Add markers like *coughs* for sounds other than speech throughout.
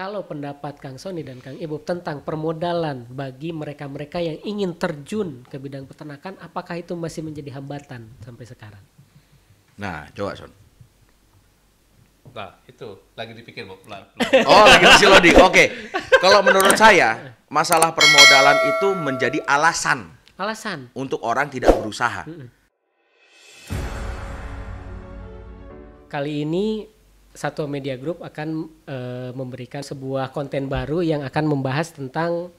kalau pendapat Kang Sony dan Kang Ibu tentang permodalan bagi mereka-mereka yang ingin terjun ke bidang peternakan, apakah itu masih menjadi hambatan sampai sekarang? Nah, coba Son. Nah, itu lagi dipikir, Bu. *laughs* Oh, lagi masih loading. Oke. Kalau menurut saya, masalah permodalan itu menjadi alasan Alasan? untuk orang tidak berusaha. Kali ini Satu Media Group akan eh, memberikan sebuah konten baru yang akan membahas tentang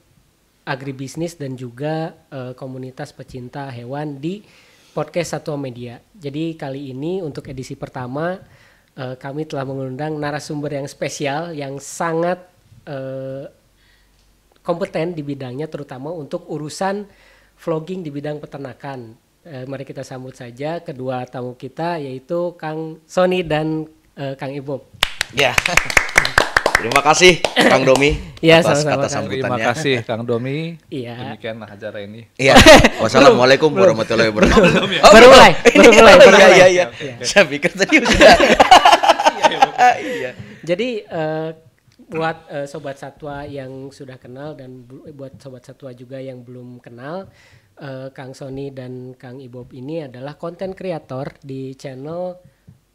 agribisnis dan juga eh, komunitas pecinta hewan di podcast Satu Media. Jadi kali ini untuk edisi pertama eh, kami telah mengundang narasumber yang spesial yang sangat eh, kompeten di bidangnya terutama untuk urusan vlogging di bidang peternakan. Eh, mari kita sambut saja kedua tamu kita yaitu Kang Sony dan eh, Kang Ibob. Ya. Terima kasih Kang Domi Iya, *coughs* atas sama-sama, kata Kang. Terima sambutannya. kasih Kang Domi. Iya. Demikianlah acara ini. Iya. *coughs* Wassalamualaikum warahmatullahi wabarakatuh. ya? Baru mulai, baru mulai, Iya, mulai. iya, iya. Saya pikir tadi *coughs* sudah. Iya. Jadi eh, buat eh, sobat satwa yang sudah kenal dan bu- buat sobat satwa juga yang belum kenal, eh, Kang Sony dan Kang Ibob ini adalah konten kreator di channel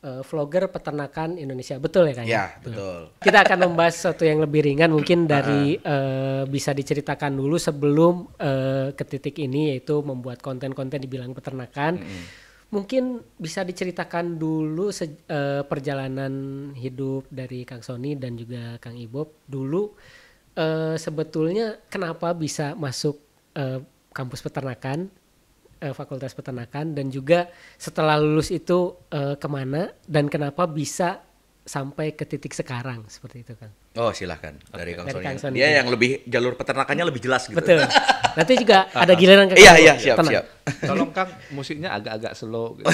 eh, vlogger peternakan Indonesia. Betul ya Kang? Ya, betul. Kita akan membahas sesuatu yang lebih ringan mungkin *laughs* dari eh, bisa diceritakan dulu sebelum eh, ke titik ini yaitu membuat konten-konten di bidang peternakan. Mungkin bisa diceritakan dulu se- eh, perjalanan hidup dari Kang Sony dan juga Kang Ibob dulu eh, sebetulnya kenapa bisa masuk eh, kampus peternakan eh, fakultas peternakan dan juga setelah lulus itu eh, ke mana dan kenapa bisa sampai ke titik sekarang seperti itu kan Oh, silahkan dari Kang Dari Sony. Kang Sony, Dia yang lebih jalur peternakannya lebih jelas gitu. betul nanti juga *laughs* ada giliran ke Iya, iya, siap, Tenang. siap. Tolong Kang, musiknya agak-agak slow. Gitu. *laughs*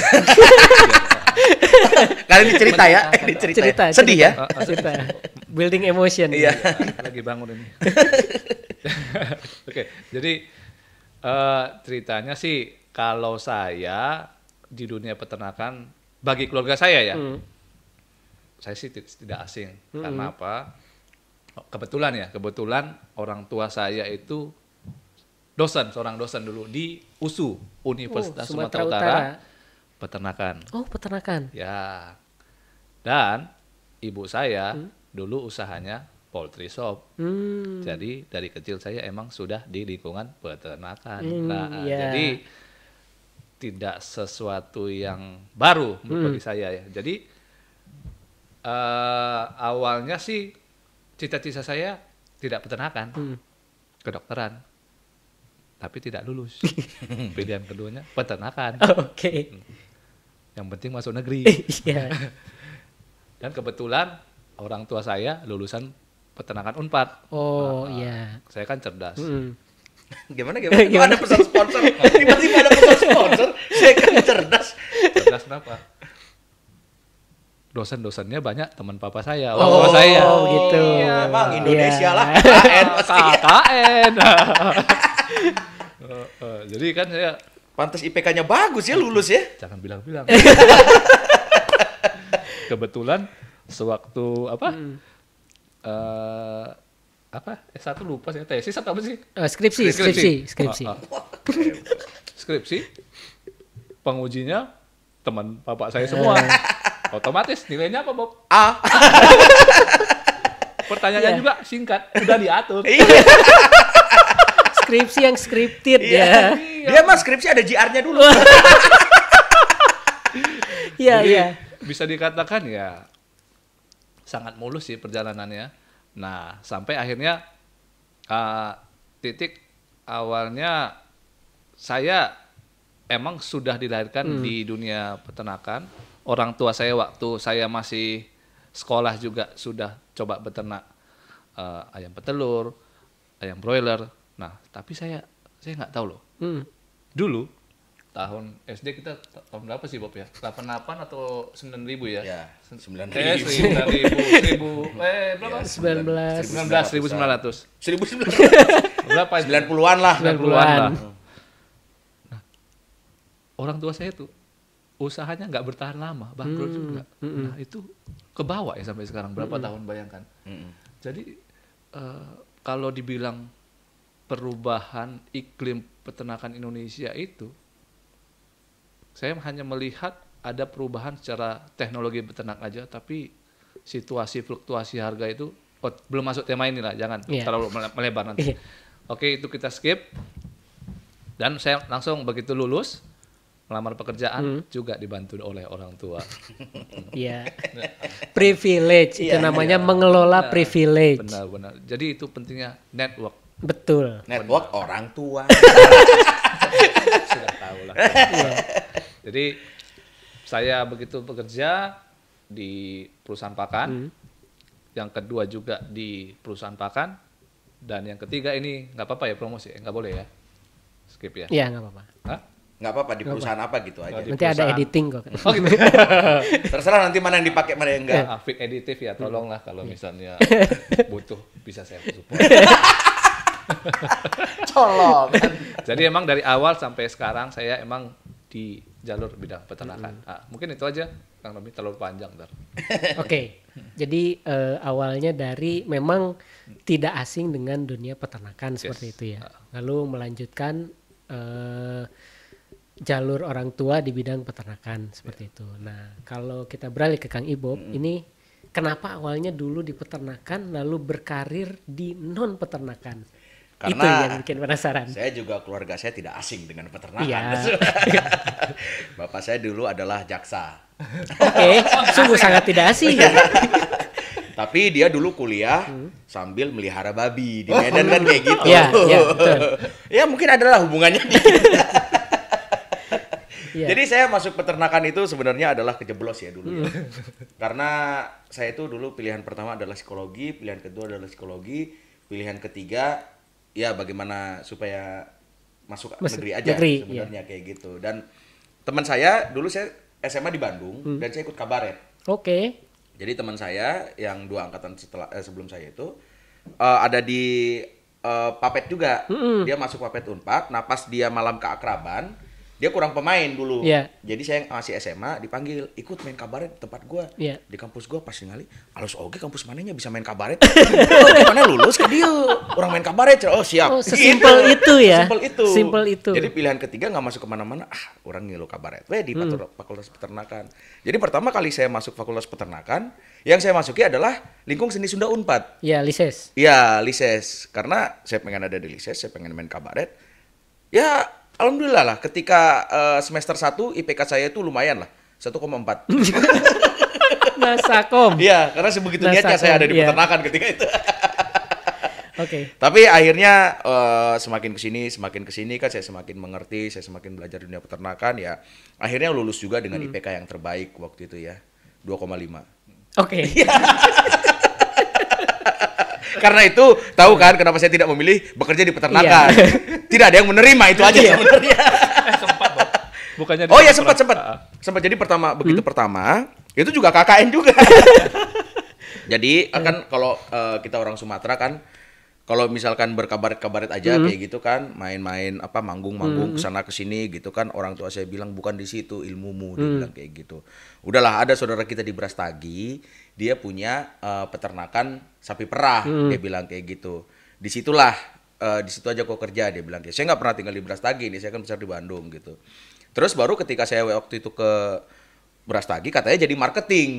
Kali ini cerita ya, ini cerita. ya. cerita Sedih ya? cerita, cerita. building emotion Iya. Lagi bangun ini. *laughs* Oke, jadi eh, ceritanya sih kalau saya di dunia peternakan bagi keluarga saya ya, Hmm. saya sih ti- tidak asing. Karena apa? Kebetulan ya, kebetulan orang tua saya itu dosen, seorang dosen dulu di USU, Universitas Oh, Sumatera, Sumatera Utara, Utara. peternakan. oh peternakan Ya. Dan ibu saya Hmm. dulu usahanya poultry shop. hmm. Jadi dari kecil saya emang sudah di lingkungan peternakan. Hmm, nah, iya. jadi tidak sesuatu yang baru Hmm. bagi saya ya. Jadi eh, awalnya sih cita-cita saya tidak peternakan, Hmm. kedokteran. Tapi tidak lulus. *laughs* Pilihan keduanya peternakan. oke Yang penting masuk negeri. *laughs* iya *laughs* Dan kebetulan orang tua saya lulusan peternakan Unpad. oh Ah, iya Saya kan cerdas. Hmm. Gimana gimana? *laughs* Kok ada pesan sponsor? Tiba-tiba ada pesan sponsor. *laughs* Saya kan cerdas. Cerdas kenapa? Dosen-dosennya banyak teman papa saya, orang Oh, tua saya. gitu. Iya, Bang, Indonesia Iya. lah. KKN pasti. Eh, Jadi kan saya Pantas IPK-nya bagus ya lulus ya. jangan bilang-bilang. *laughs* Kebetulan sewaktu apa? eh, apa? S1 lupa saya tesis atau apa sih? Eh, skripsi skripsi skripsi Ah, ah. skripsi pengujinya teman bapak saya semua otomatis nilainya apa Bob A. *laughs* pertanyaannya Iya. juga singkat udah diatur *laughs* Iya. skripsi yang scripted Iya. ya Dia mah skripsi ada JR-nya dulu. *laughs* iya iya bisa dikatakan ya sangat mulus sih perjalanannya nah sampai akhirnya ah, titik awalnya saya emang sudah dilahirkan di dunia peternakan. Orang tua saya waktu saya masih sekolah juga sudah coba beternak eh, ayam petelur ayam broiler. Nah tapi saya saya nggak tahu loh. Hmm. dulu tahun SD kita ta- tahun berapa sih Bob ya 88 atau 9000 ya Ya, 9000. eh 9000 1000 eh berapa 19 19 1900 1900. berapa itu? 90-an lah. 90-an. lah. Nah, orang tua saya tuh usahanya nggak bertahan lama, bangkrut juga. Nah, itu ke bawah ya sampai sekarang berapa tahun bayangkan. Mm-mm. Jadi eh, kalau dibilang perubahan iklim peternakan Indonesia itu, saya hanya melihat ada perubahan secara teknologi beternak aja, tapi situasi fluktuasi harga itu oh, belum masuk tema ini lah, jangan Iya. terlalu mele- melebar nanti. Iya. Oke, itu kita skip. Dan saya langsung begitu lulus melamar pekerjaan juga dibantu oleh orang tua. *laughs* Iya. privilege itu namanya mengelola privilege. Benar-benar. Jadi itu pentingnya network. Betul. Network orang tua. *laughs* Sudah tahu lah. Iya. Jadi saya begitu bekerja di perusahaan pakan, Hmm. yang kedua juga di perusahaan pakan, dan yang ketiga ini nggak apa-apa ya promosi, ya? nggak boleh ya, skip ya. Iya, nggak apa-apa. Hah? nggak apa-apa di perusahaan apa gitu aja. Nanti ada perusahaan. editing kok. Oh gitu. *laughs* Terserah nanti mana yang dipakai mana yang enggak. Ah, fit editif ya, tolonglah kalau misalnya *laughs* butuh bisa saya support. *laughs* Colong. Jadi emang dari awal sampai sekarang saya emang di jalur bidang peternakan. Ah, mungkin itu aja, Kang Romi terlalu panjang ntar. *laughs* Oke. Jadi eh, awalnya dari memang tidak asing dengan dunia peternakan seperti itu ya. Lalu melanjutkan eh, jalur orang tua di bidang peternakan seperti itu. Nah, kalau kita beralih ke Kang Ibob, ini kenapa awalnya dulu di peternakan lalu berkarir di non peternakan? Itu Karena yang bikin penasaran. Saya juga keluarga saya tidak asing dengan peternakan. Iya. *laughs* Bapak saya dulu adalah jaksa. Oke, sungguh sangat tidak asing. Tapi dia dulu kuliah sambil melihara babi di Medan kan kayak gitu. Iya, iya, betul. *laughs* ya mungkin adalah hubungannya. *laughs* Iya. Jadi saya masuk peternakan itu sebenarnya adalah kejeblos ya dulu ya. Karena saya itu dulu pilihan pertama adalah psikologi, pilihan kedua adalah psikologi, pilihan ketiga ya bagaimana supaya masuk Masuk negeri aja negeri, sebenarnya kayak gitu. Dan teman saya dulu saya SMA di Bandung dan saya ikut kabaret. Oke. Jadi teman saya yang dua angkatan setelah eh, sebelum saya itu eh, ada di eh, Papet juga. Dia masuk Papet Unpad. Nah, pas dia malam keakraban, dia kurang pemain dulu. Iya. Jadi saya masih SMA dipanggil ikut main kabaret di tempat gua. Iya. Di kampus gua pas ningali, alus oke kampus mananya bisa main kabaret. *laughs* gimana lulus ke dia? Orang main kabaret. Oh, siap. Oh, sesimpel itu ya? Simpel itu. Simpel itu. Jadi pilihan ketiga nggak masuk ke mana-mana. Ah, orang ngilu kabaret. Weh Hmm. di Fakultas- Fakultas Peternakan. Jadi pertama kali saya masuk Fakultas Peternakan, yang saya masuki adalah lingkung seni Sunda Unpad. Ya, Lises. Iya, lises. Karena saya pengen ada di lises, saya pengen main kabaret. Ya, alhamdulillah lah. Ketika eh, semester 1 IPK saya itu lumayan lah. 1,4. *laughs* Masakom. Iya, karena sebegitu Nah, niatnya saya ada di iya. peternakan ketika itu. Oke. *laughs* Tapi akhirnya eh, semakin ke sini, semakin ke sini kan saya semakin mengerti, saya semakin belajar dunia peternakan ya. Akhirnya lulus juga dengan Hmm. IPK yang terbaik waktu itu ya, 2,5. Oke. Iya. *laughs* Karena itu tahu kan kenapa saya tidak memilih bekerja di peternakan. Iya. *laughs* Tidak ada yang menerima itu aja sebenarnya. sempat, Bang. Bukannya Oh ya sempat sempat Ah, sempat jadi pertama begitu Hmm? pertama itu juga KKN juga. *laughs* jadi kan kalau eh, kita orang Sumatera kan kalau misalkan berkabaret-kabaret aja Hmm. kayak gitu kan main-main apa manggung-manggung ke sana ke sini gitu kan orang tua saya bilang bukan di situ ilmumu Hmm. dia bilang kayak gitu. Udahlah ada saudara kita di Brastagi dia punya eh, peternakan sapi perah Hmm. dia bilang kayak gitu. Di situlah eh, di situ aja kok kerja dia bilang kayak saya nggak pernah tinggal di Brastagi nih saya kan besar di Bandung gitu. Terus baru ketika saya waktu itu ke Brastagi katanya jadi marketing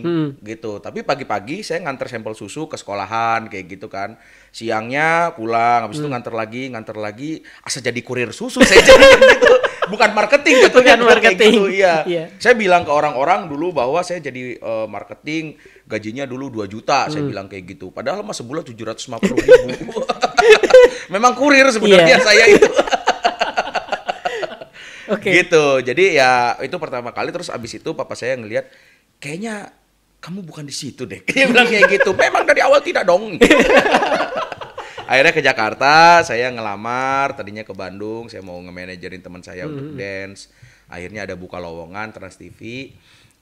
gitu. Tapi pagi-pagi saya nganter sampel susu ke sekolahan kayak gitu kan. Siangnya pulang habis itu nganter lagi, nganter lagi asa jadi kurir susu saya jadi *laughs* gitu. Bukan marketing jatuhnya Bukan marketing. gitu, iya. Iya. Saya bilang ke orang-orang dulu bahwa saya jadi eh, marketing gajinya dulu 2 juta, saya bilang kayak gitu. Padahal mah sebulan 750 ribu. *laughs* Memang kurir sebenarnya Iya. saya itu. *laughs* Oke. Gitu. Jadi ya itu pertama kali terus abis itu papa saya ngelihat kayaknya kamu bukan di situ deh. *laughs* Dia bilang kayak gitu. Memang dari awal tidak dong. Akhirnya ke Jakarta, saya ngelamar, tadinya ke Bandung, saya mau nge-manajerin teman saya untuk dance. Akhirnya ada buka lowongan Trans TV.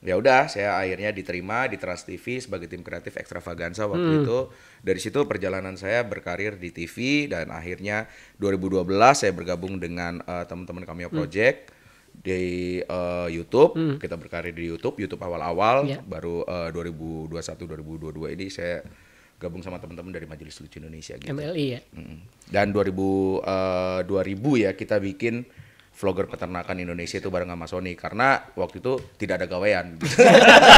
Ya udah, saya akhirnya diterima di Trans TV sebagai tim kreatif Extravaganza waktu itu. Dari situ perjalanan saya berkarir di TV dan akhirnya 2012 saya bergabung dengan eh, teman-teman Cameo Project di eh, YouTube. Kita berkarir di YouTube, YouTube awal-awal Ya. baru eh, 2021 2022 ini saya gabung sama teman-teman dari Majelis Lucu Indonesia gitu. MLI ya. Mm. Dan 2000 eh, 2000 ya kita bikin vlogger peternakan Indonesia itu bareng sama Sony karena waktu itu tidak ada gawean.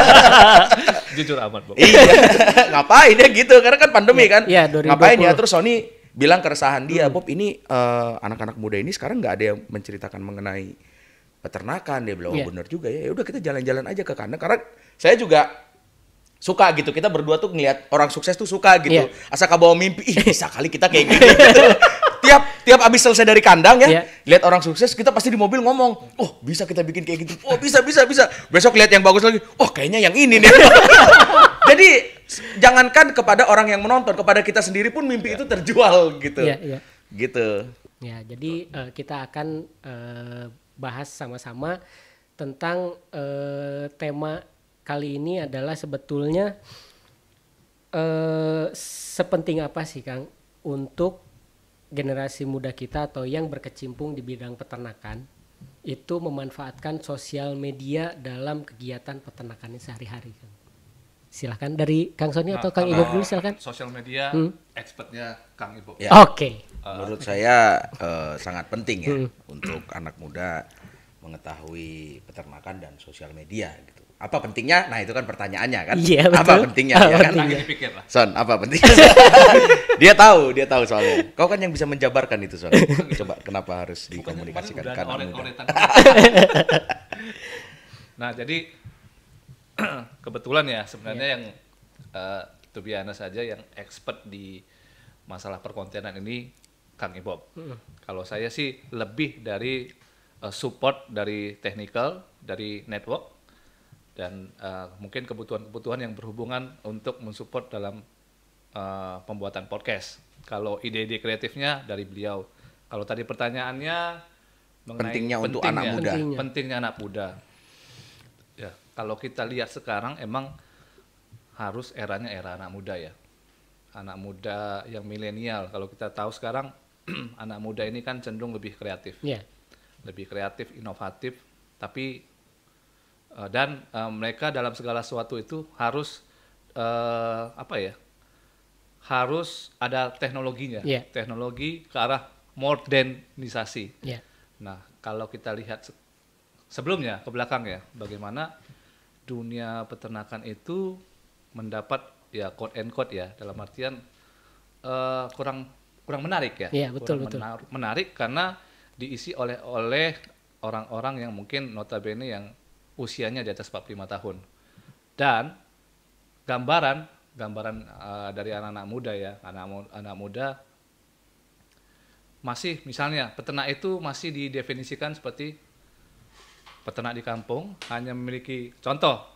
*laughs* Jujur amat, Bob. iya. *laughs* Ngapain ya gitu karena kan pandemi kan. Iya, 2020. Ngapain ya terus Sony bilang keresahan dia, Bob ini eh, anak-anak muda ini sekarang nggak ada yang menceritakan mengenai peternakan dia bilang oh, Iya. bener juga ya. Ya udah kita jalan-jalan aja ke kandang karena saya juga suka gitu. Kita berdua tuh ngeliat orang sukses tuh suka gitu. Iya. asal bawa mimpi ih bisa kali kita kayak *laughs* gitu. Tiap tiap abis selesai dari kandang ya Iya. lihat orang sukses kita pasti di mobil ngomong oh bisa kita bikin kayak gitu. Oh bisa bisa bisa. Besok lihat yang bagus lagi oh kayaknya yang ini nih. *laughs* Jadi jangankan kepada orang yang menonton kepada kita sendiri pun mimpi itu terjual gitu. Iya, iya. gitu. Ya, jadi eh, kita akan eh, bahas sama-sama tentang eh, tema kali ini adalah sebetulnya eh, sepenting apa sih Kang untuk generasi muda kita atau yang berkecimpung di bidang peternakan itu memanfaatkan sosial media dalam kegiatan peternakannya sehari-hari Kang. Silahkan dari Kang Sony atau Kang Ibob dulu silahkan. Sosial media, Hmm. expertnya Kang Ibo. Ya. Oke. menurut saya eh, sangat penting ya Hmm. untuk anak muda mengetahui peternakan dan sosial media gitu. Apa pentingnya? Nah itu kan pertanyaannya kan. Iya, Apa betul. pentingnya? Apa ya kan? pentingnya? Lagi dipikir lah. Son, apa pentingnya? *laughs* dia tahu, dia tahu soalnya. Kau kan yang bisa menjabarkan itu Son. Coba kenapa harus dikomunikasikan muda? oret-oretan. nah, jadi *clears throat* kebetulan ya sebenarnya yang eh to be honest saja yang expert di masalah perkontenan ini Kang Ibob. Kalau saya sih lebih dari eh, support dari technical, dari network dan eh, mungkin kebutuhan-kebutuhan yang berhubungan untuk mensupport dalam eh, pembuatan podcast. Kalau ide-ide kreatifnya dari beliau. Kalau tadi pertanyaannya mengenai Pentingnya untuk anak muda. Pentingnya. Pentingnya anak muda. Ya, kalau kita lihat sekarang emang harus eranya era anak muda ya. Anak muda yang milenial. Kalau kita tahu sekarang *clears throat* anak muda ini kan cenderung lebih kreatif Ya. lebih kreatif, inovatif, tapi eh, dan eh, mereka dalam segala sesuatu itu harus eh, apa ya? Harus ada teknologinya, Iya. teknologi ke arah modernisasi. Ya. Nah, kalau kita lihat se- sebelumnya ke belakang ya, bagaimana dunia peternakan itu mendapat ya quote and quote ya dalam artian eh, kurang kurang menarik ya. Iya, betul, Kurang betul. menar- menarik karena diisi oleh oleh orang-orang yang mungkin notabene yang usianya di atas 45 tahun. Dan gambaran gambaran eh, dari anak-anak muda ya, anak anak muda masih misalnya peternak itu masih didefinisikan seperti peternak di kampung hanya memiliki contoh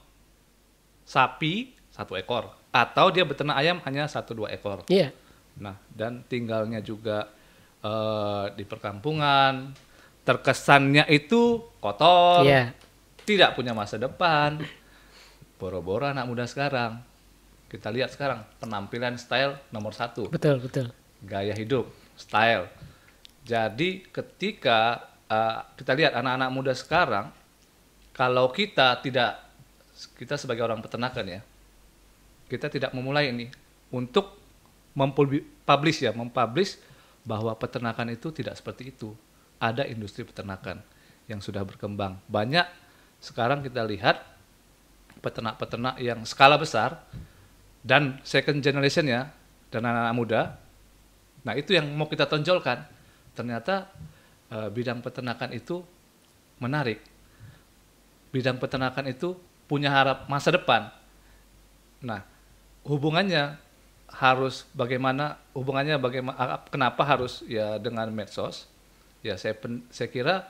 sapi satu ekor atau dia beternak ayam hanya satu dua ekor. Iya. Nah dan tinggalnya juga eh, di perkampungan terkesannya itu kotor, Iya. Tidak punya masa depan. Boro-boro anak muda sekarang kita lihat sekarang penampilan style nomor satu Betul, betul. gaya hidup, style. Jadi ketika uh, kita lihat anak-anak muda sekarang, kalau kita tidak, kita sebagai orang peternakan ya, kita tidak memulai ini untuk mempublish ya, mempublish bahwa peternakan itu tidak seperti itu. Ada industri peternakan yang sudah berkembang. Banyak sekarang kita lihat peternak-peternak yang skala besar dan second generation ya dan anak-anak muda Nah, itu yang mau kita tonjolkan. Ternyata eh, bidang peternakan itu menarik. Bidang peternakan itu punya harap masa depan. Nah, hubungannya harus bagaimana hubungannya bagaimana kenapa harus ya dengan medsos? Ya, saya pen- saya kira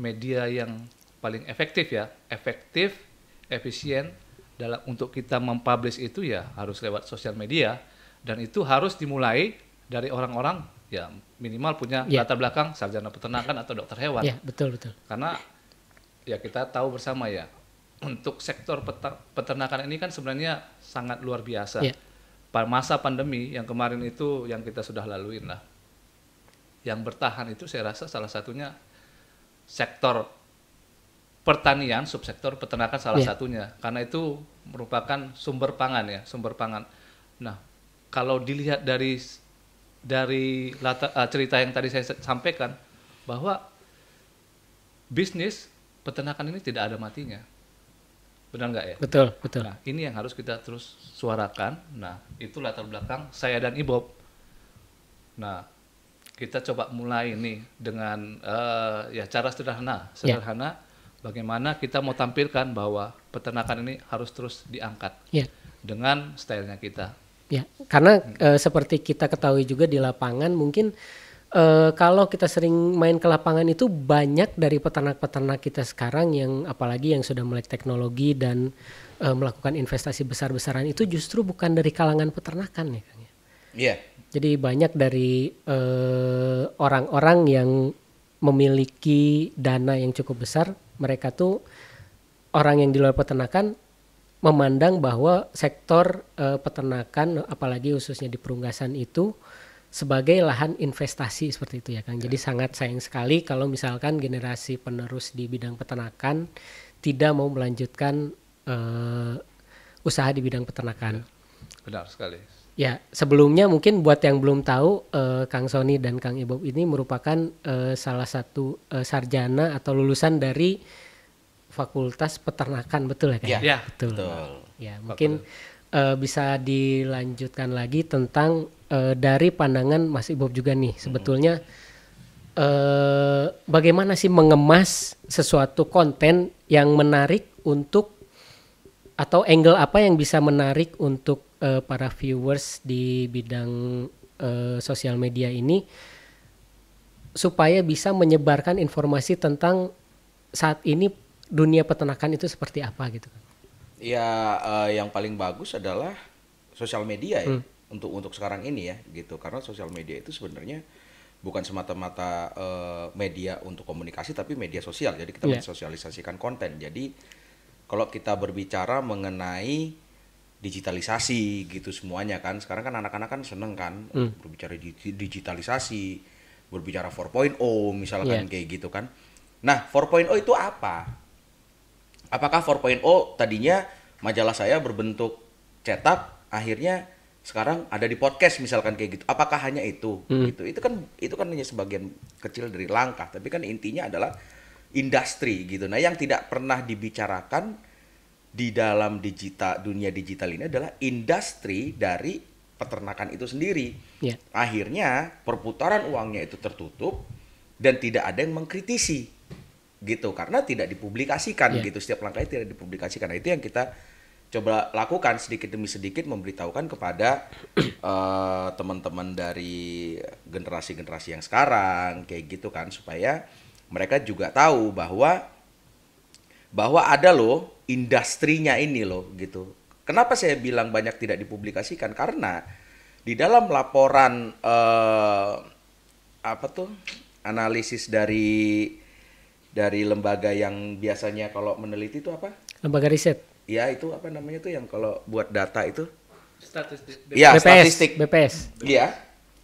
media yang paling efektif ya, efektif, efisien dalam untuk kita mempublish itu ya harus lewat sosial media dan itu harus dimulai dari orang-orang ya minimal punya Ya. latar belakang sarjana peternakan atau dokter hewan Ya, betul, betul. karena ya kita tahu bersama ya untuk sektor peter- peternakan ini kan sebenarnya sangat luar biasa. Pa- Masa pandemi yang kemarin itu yang kita sudah laluin lah. Yang bertahan itu saya rasa salah satunya sektor pertanian, subsektor peternakan salah Iya. satunya. Karena itu merupakan sumber pangan ya, sumber pangan. Nah, kalau dilihat dari dari latar, uh, cerita yang tadi saya sampaikan bahwa bisnis peternakan ini tidak ada matinya. Benar nggak ya? Betul, betul. Nah, ini yang harus kita terus suarakan. Nah, itu latar belakang saya dan Ibob. Nah, kita coba mulai nih dengan uh, ya cara sederhana, Ya. sederhana. Bagaimana kita mau tampilkan bahwa peternakan ini harus terus diangkat Ya. dengan stylenya kita. Ya, karena eh, seperti kita ketahui juga di lapangan mungkin eh, kalau kita sering main ke lapangan itu banyak dari peternak-peternak kita sekarang yang apalagi yang sudah melek teknologi dan eh, melakukan investasi besar-besaran itu justru bukan dari kalangan peternakan ya Kang ya. Iya. Jadi banyak dari orang-orang yang memiliki dana yang cukup besar, mereka tuh orang yang di luar peternakan memandang bahwa sektor eh, peternakan, apalagi khususnya di perunggasan itu sebagai lahan investasi seperti itu ya Kang. Jadi sangat sayang sekali kalau misalkan generasi penerus di bidang peternakan tidak mau melanjutkan eh, usaha di bidang peternakan. Benar sekali. Ya, sebelumnya mungkin buat yang belum tahu, eh, Kang Sony dan Kang Ibob ini merupakan eh, salah satu eh, sarjana atau lulusan dari Fakultas Peternakan, betul ya Kang? Ya, Ya, betul. betul. Ya, mungkin eh, bisa dilanjutkan lagi tentang eh, dari pandangan Mas Ibob juga nih, sebetulnya eh, bagaimana sih mengemas sesuatu konten yang menarik untuk atau angle apa yang bisa menarik untuk eh, para viewers di bidang eh, sosial media ini supaya bisa menyebarkan informasi tentang saat ini dunia peternakan itu seperti apa gitu. Ya eh, yang paling bagus adalah sosial media ya untuk untuk sekarang ini ya gitu karena sosial media itu sebenarnya bukan semata-mata eh, media untuk komunikasi tapi media sosial jadi kita Iya. mensosialisasikan konten jadi kalau kita berbicara mengenai digitalisasi gitu semuanya kan. Sekarang kan anak-anak kan seneng kan berbicara di- digitalisasi berbicara 4.0 misalkan Iya. kayak gitu kan. Nah 4.0 itu apa? Apakah 4.0 tadinya majalah saya berbentuk cetak akhirnya sekarang ada di podcast misalkan kayak gitu? Apakah hanya itu? Gitu. Itu kan itu kan hanya sebagian kecil dari langkah tapi kan intinya adalah industri gitu. Nah yang tidak pernah dibicarakan di dalam digital dunia digital ini adalah industri dari peternakan itu sendiri. Ya. akhirnya perputaran uangnya itu tertutup dan tidak ada yang mengkritisi gitu. Karena tidak dipublikasikan Ya. gitu. Setiap langkahnya tidak dipublikasikan. Nah, itu yang kita coba lakukan sedikit demi sedikit memberitahukan kepada *clears throat* eh, teman-teman dari generasi-generasi yang sekarang kayak gitu kan. Supaya mereka juga tahu bahwa bahwa ada loh industrinya ini loh gitu. Kenapa saya bilang banyak tidak dipublikasikan? Karena di dalam laporan eh, apa tuh analisis dari dari lembaga yang biasanya kalau meneliti itu apa? Lembaga riset. Ya itu apa namanya tuh yang kalau buat data itu? Statistik. Ya BPS, statistik. BPS. Iya.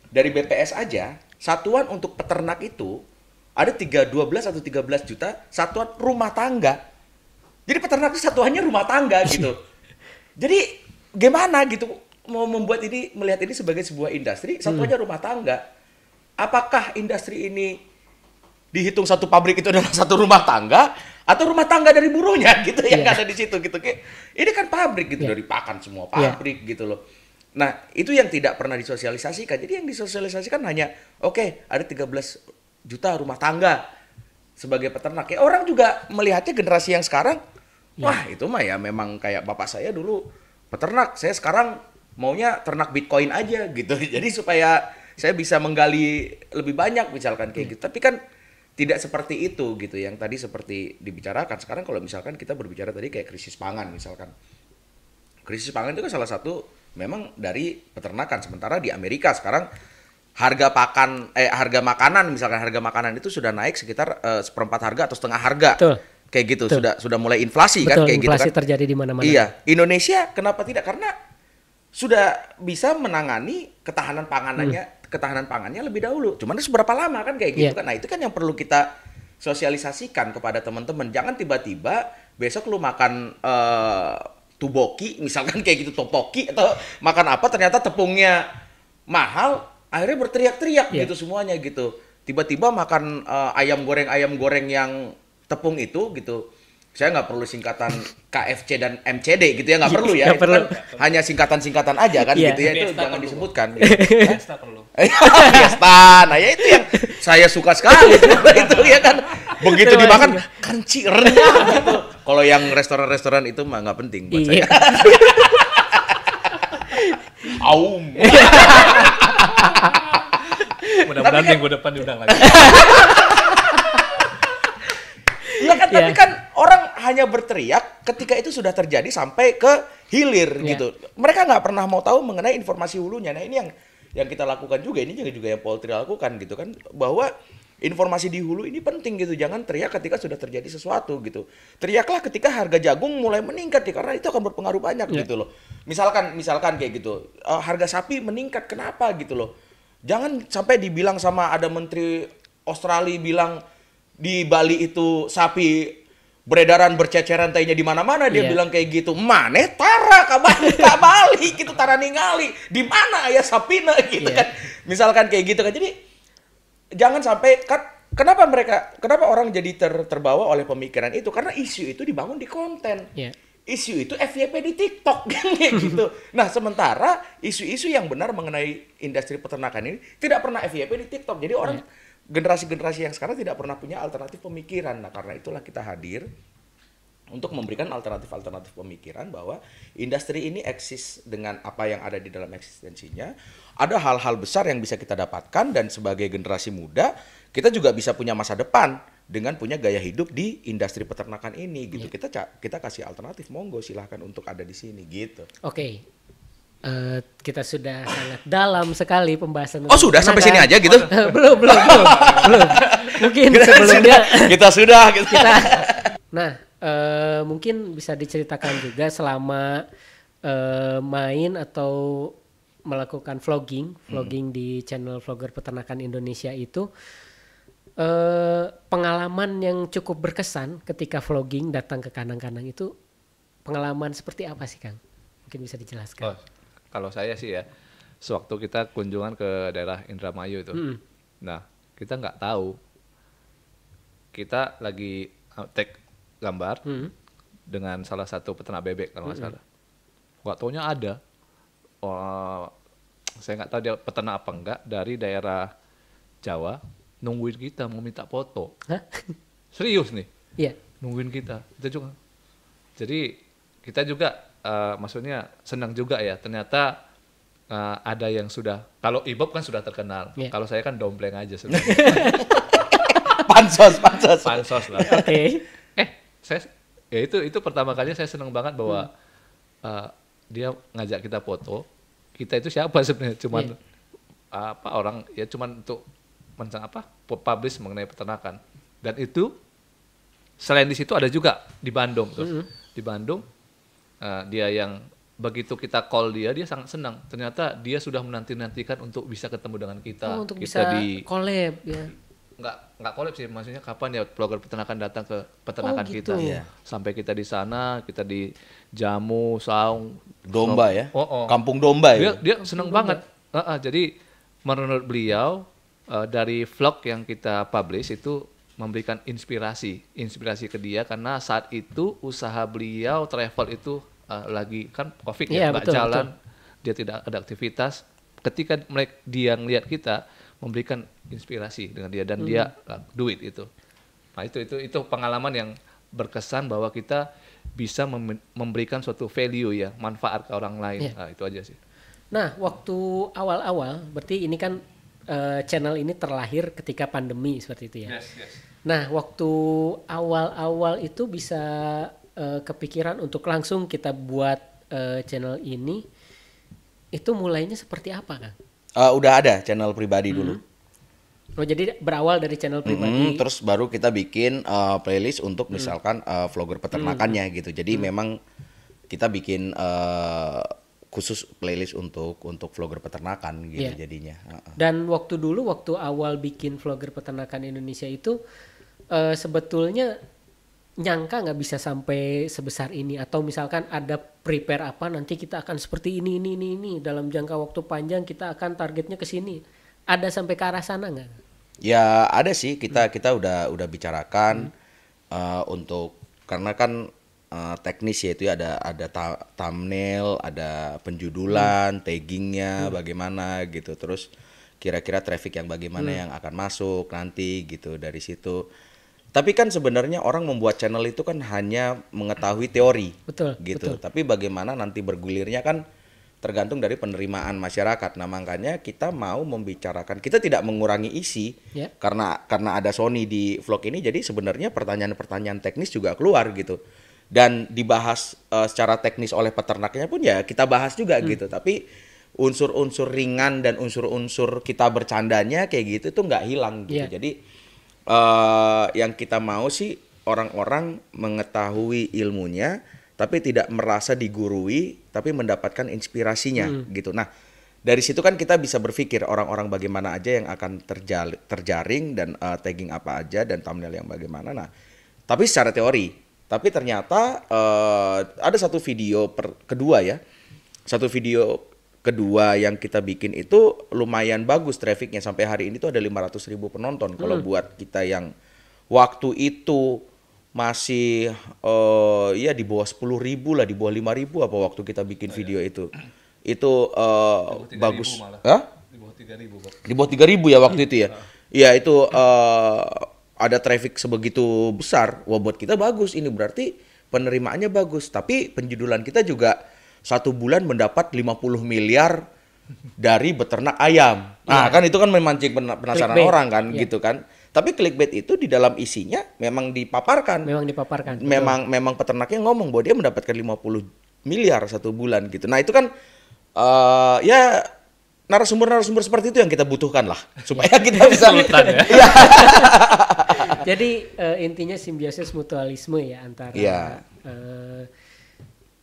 Dari BPS aja, satuan untuk peternak itu ada 3 12 atau 13 juta satuan rumah tangga. Jadi peternak itu satuannya rumah tangga *laughs* gitu. Jadi gimana gitu mau membuat ini melihat ini sebagai sebuah industri satuannya rumah tangga. Apakah industri ini dihitung satu pabrik itu adalah satu rumah tangga atau rumah tangga dari buruhnya *laughs* gitu yang Iya. ada di situ gitu kayak ini kan pabrik gitu Iya. dari pakan semua Iya. pabrik gitu loh. Nah, itu yang tidak pernah disosialisasikan. Jadi yang disosialisasikan hanya oke, ada 13 juta rumah tangga sebagai peternak. Ya orang juga melihatnya generasi yang sekarang wah, itu mah ya memang kayak bapak saya dulu peternak. Saya sekarang maunya ternak Bitcoin aja gitu. *laughs* Jadi supaya saya bisa menggali lebih banyak misalkan kayak gitu. Tapi kan tidak seperti itu gitu yang tadi seperti dibicarakan. Sekarang kalau misalkan kita berbicara tadi kayak krisis pangan misalkan krisis pangan itu kan salah satu memang dari peternakan sementara di Amerika sekarang harga pakan eh harga makanan misalkan harga makanan itu sudah naik sekitar eh, seperempat harga atau setengah harga Betul. Kayak gitu Betul. sudah sudah mulai inflasi kan Betul, kayak inflasi gitu kan terjadi di mana-mana. iya Indonesia kenapa tidak karena sudah bisa menangani ketahanan panganannya ketahanan pangannya lebih dahulu cuman itu seberapa lama kan kayak gitu Iya. kan nah itu kan yang perlu kita sosialisasikan kepada teman-teman jangan tiba-tiba besok lu makan eh, tuboki misalkan kayak gitu topoki atau makan apa ternyata tepungnya mahal akhirnya berteriak-teriak Iya. gitu semuanya gitu tiba-tiba makan eh, ayam goreng ayam goreng yang tepung itu gitu saya nggak perlu singkatan KFC dan MCD gitu ya nggak perlu ya Nggak Itu perlu. kan hanya singkatan-singkatan aja kan Iya. gitu ya itu Fiesta jangan perlu. disebutkan *laughs* gitu. Perlu. *laughs* Nah, ya itu yang saya suka sekali *laughs* itu ya kan. Begitu Itu dimakan masih- crunchy renyah gitu. Kalau yang restoran-restoran itu mah nggak penting buat Iya. saya. Aum. Mudah-mudahan minggu depan diundang lagi. Iya kan, Iya. tapi kan orang hanya berteriak ketika itu sudah terjadi sampai ke hilir Iya. gitu. Mereka nggak pernah mau tahu mengenai informasi hulunya. Nah, ini yang yang kita lakukan juga ini juga juga yang Poltri lakukan gitu kan bahwa informasi di hulu ini penting gitu. Jangan teriak ketika sudah terjadi sesuatu gitu. Teriaklah ketika harga jagung mulai meningkat ya karena itu akan berpengaruh banyak Iya. gitu loh. Misalkan misalkan kayak gitu, eh, harga sapi meningkat kenapa gitu loh. Jangan sampai dibilang sama ada menteri Australia bilang di Bali itu sapi beredaran berceceran tainya di mana-mana dia Iya. bilang kayak gitu. Mane tara ka Bali, ka Bali gitu tara ningali. Di mana ya sapina *laughs* gitu Iya. kan. Misalkan kayak gitu kan. Jadi jangan sampai kan kenapa mereka kenapa orang jadi ter- terbawa oleh pemikiran itu karena isu itu dibangun di konten Iya. isu itu FYP di TikTok *laughs* kayak gitu. Nah, sementara isu-isu yang benar mengenai industri peternakan ini tidak pernah FYP di TikTok. Jadi orang generasi-generasi yang sekarang tidak pernah punya alternatif pemikiran. Nah, karena itulah kita hadir untuk memberikan alternatif-alternatif pemikiran bahwa industri ini eksis dengan apa yang ada di dalam eksistensinya. Ada hal-hal besar yang bisa kita dapatkan dan sebagai generasi muda kita juga bisa punya masa depan dengan punya gaya hidup di industri peternakan ini gitu. Kita ca- kita kasih alternatif monggo silahkan untuk ada di sini gitu. Oke. Eh, kita sudah sangat dalam sekali pembahasan. Oh, sudah sampai sini aja gitu. *laughs* Belum, belum, belum, belum. Mungkin sebelumnya kita sudah gitu. kita. Nah, eh, mungkin bisa diceritakan juga selama eh, main atau melakukan vlogging, vlogging di channel vlogger peternakan Indonesia itu eh, pengalaman yang cukup berkesan ketika vlogging datang ke kandang-kandang itu pengalaman seperti apa sih Kang? Mungkin bisa dijelaskan. Oh, kalau saya sih ya, sewaktu kita kunjungan ke daerah Indramayu itu, Mm. nah kita nggak tahu, kita lagi take gambar Hmm. dengan salah satu peternak bebek kalau nggak salah. Nggak taunya ada, oh, saya nggak tahu dia peternak apa enggak dari daerah Jawa nungguin kita mau minta foto. Hah? Serius nih Iya. nungguin kita kita juga jadi kita juga eh, maksudnya senang juga ya. Ternyata eh, ada yang sudah kalau Ibob kan sudah terkenal. Iya. kalau saya kan dompleng aja sebenarnya. *laughs* Pansos, pansos. pansos lah. Oke. eh saya ya itu itu pertama kali saya senang banget bahwa eh, dia ngajak kita foto. Kita itu siapa sebenarnya? Cuman Iya. apa orang ya cuman untuk mencang apa publish mengenai peternakan. Dan itu selain di situ ada juga di Bandung tuh. Di Bandung eh, dia yang begitu kita call dia dia sangat senang ternyata dia sudah menanti nantikan untuk bisa ketemu dengan kita Oh, untuk kita bisa di collab ya. nggak nggak collab sih maksudnya kapan ya blogger peternakan datang ke peternakan Oh, gitu. kita Iya. sampai kita di sana kita di jamu saung Domba ya. oh, oh. Kampung domba dia ya. dia seneng banget Ah, ah, jadi menurut beliau eh, dari vlog yang kita publish itu memberikan inspirasi inspirasi ke dia karena saat itu usaha beliau travel itu eh, lagi kan covid Iya, ya nggak betul, jalan dia tidak ada aktivitas ketika mereka dia ngelihat kita memberikan inspirasi dengan dia dan dia Hmm. uh, duit itu nah itu itu itu pengalaman yang berkesan bahwa kita bisa mem- memberikan suatu value ya manfaat ke orang lain Iya. nah, itu aja sih Nah, waktu awal-awal, berarti ini kan eh, channel ini terlahir ketika pandemi seperti itu ya. Nah, waktu awal-awal itu bisa eh, kepikiran untuk langsung kita buat eh, channel ini, itu mulainya seperti apa, Kang? Eh, udah ada channel pribadi dulu. Oh, jadi berawal dari channel Mm-mm, pribadi. terus baru kita bikin uh, playlist untuk misalkan uh, vlogger peternakannya gitu. Jadi memang kita bikin uh, khusus playlist untuk untuk vlogger peternakan gitu Iya. jadinya. Uh-uh. Dan waktu dulu, waktu awal bikin vlogger peternakan Indonesia itu, eh, sebetulnya nyangka nggak bisa sampai sebesar ini atau misalkan ada prepare apa nanti kita akan seperti ini ini ini ini dalam jangka waktu panjang kita akan targetnya ke sini ada sampai ke arah sana nggak Ya ada sih kita kita udah udah bicarakan eh, untuk karena kan eh, teknis ya itu ya ada ada ta- thumbnail, ada penjudulan, taggingnya bagaimana gitu, terus kira-kira traffic yang bagaimana yang akan masuk nanti gitu dari situ. Tapi kan sebenarnya orang membuat channel itu kan hanya mengetahui teori betul gitu. betul Tapi bagaimana nanti bergulirnya kan tergantung dari penerimaan masyarakat. Nah, makanya kita mau membicarakan, kita tidak mengurangi isi Ya. karena karena ada Sony di vlog ini jadi sebenarnya pertanyaan-pertanyaan teknis juga keluar gitu. Dan dibahas eh, secara teknis oleh peternaknya pun ya kita bahas juga gitu. Tapi unsur-unsur ringan dan unsur-unsur kita bercandanya kayak gitu tuh nggak hilang gitu. Iya. Jadi eh yang kita mau sih orang-orang mengetahui ilmunya tapi tidak merasa digurui tapi mendapatkan inspirasinya gitu. Nah, dari situ kan kita bisa berpikir orang-orang bagaimana aja yang akan terjal- terjaring dan eh, tagging apa aja dan thumbnail yang bagaimana. Nah, tapi secara teori. Tapi ternyata eh, ada satu video per, kedua ya. Satu video kedua yang kita bikin itu lumayan bagus trafficnya sampai hari ini tuh ada 500 ribu penonton. Kalau buat kita yang waktu itu masih eh ya di bawah 10 ribu lah, di bawah 5 ribu apa waktu kita bikin video itu. Itu eh, bagus. Hah? Di bawah 3000, Bob. Di bawah 3000 ya waktu itu ya. Iya itu eh, ada traffic sebegitu besar. Wah buat kita bagus ini berarti penerimaannya bagus. Tapi penjudulan kita juga satu bulan mendapat 50 miliar dari beternak ayam. Nah kan itu kan memancing pena- penasaran Clickbait. orang kan Iya. gitu kan. Tapi clickbait itu di dalam isinya memang dipaparkan memang dipaparkan betul. memang memang peternaknya ngomong bahwa dia mendapatkan 50 miliar satu bulan gitu. Nah, itu kan eh ya narasumber-narasumber seperti itu yang kita butuhkan lah supaya *laughs* kita bisa Sultan ya. Iya. *laughs* Jadi eh, intinya simbiosis mutualisme ya antara Iya. eh,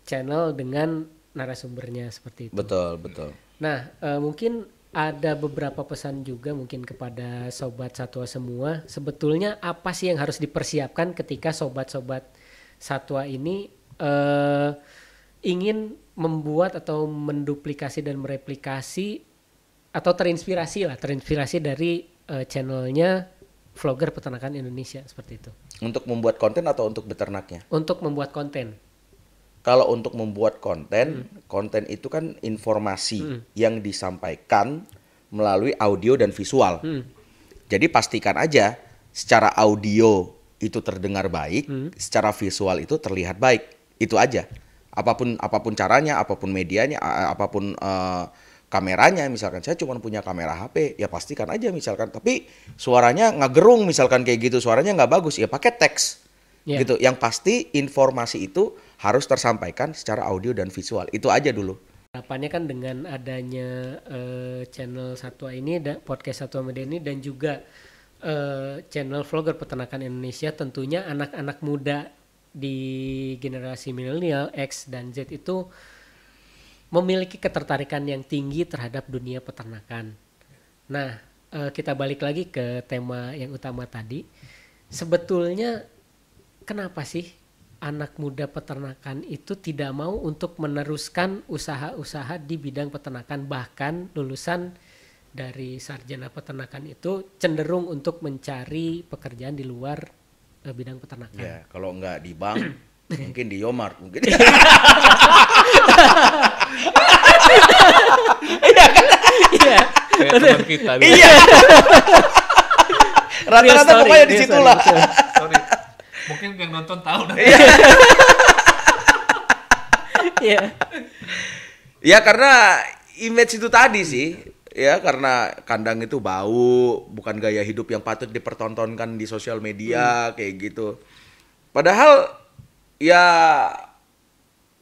channel dengan narasumbernya seperti itu. betul, betul. Nah, eh, mungkin ada beberapa pesan juga mungkin kepada sobat satwa semua. Sebetulnya apa sih yang harus dipersiapkan ketika sobat-sobat satwa ini eh, ingin membuat atau menduplikasi dan mereplikasi atau terinspirasi lah, terinspirasi dari eh, channelnya vlogger peternakan Indonesia seperti itu. Untuk membuat konten atau untuk beternaknya? Untuk membuat konten. Kalau untuk membuat konten, konten itu kan informasi yang disampaikan melalui audio dan visual. Hmm. Jadi pastikan aja secara audio itu terdengar baik, secara visual itu terlihat baik. Itu aja. Apa pun apa pun caranya, apa pun medianya, apa pun eh, kameranya misalkan saya cuma punya kamera HP, ya pastikan aja misalkan. Tapi suaranya ngegerung misalkan kayak gitu, suaranya nggak bagus, ya pakai teks. Ya. Gitu. Yang pasti informasi itu harus tersampaikan secara audio dan visual. Itu aja dulu. Harapannya kan dengan adanya eh, channel Satwa ini, podcast Satwa Media ini dan juga eh, channel vlogger peternakan Indonesia, tentunya anak-anak muda di generasi milenial X dan Z itu memiliki ketertarikan yang tinggi terhadap dunia peternakan. Nah, eh, kita balik lagi ke tema yang utama tadi. Sebetulnya kenapa sih anak muda peternakan itu tidak mau untuk meneruskan usaha-usaha di bidang peternakan bahkan lulusan dari sarjana peternakan itu cenderung untuk mencari pekerjaan di luar eh, bidang peternakan. Ya, kalau nggak di bank, *clears throat* mungkin di Yomart mungkin. *laughs* Iya. Kayak teman kita. Iya. *laughs* Rata-rata pokoknya di real situ story, lah. betul. Sorry. Mungkin yang nonton tahu dah. Iya. Ya karena image itu tadi sih. Ya karena kandang itu bau, bukan gaya hidup yang patut dipertontonkan di sosial media kayak gitu. Padahal ya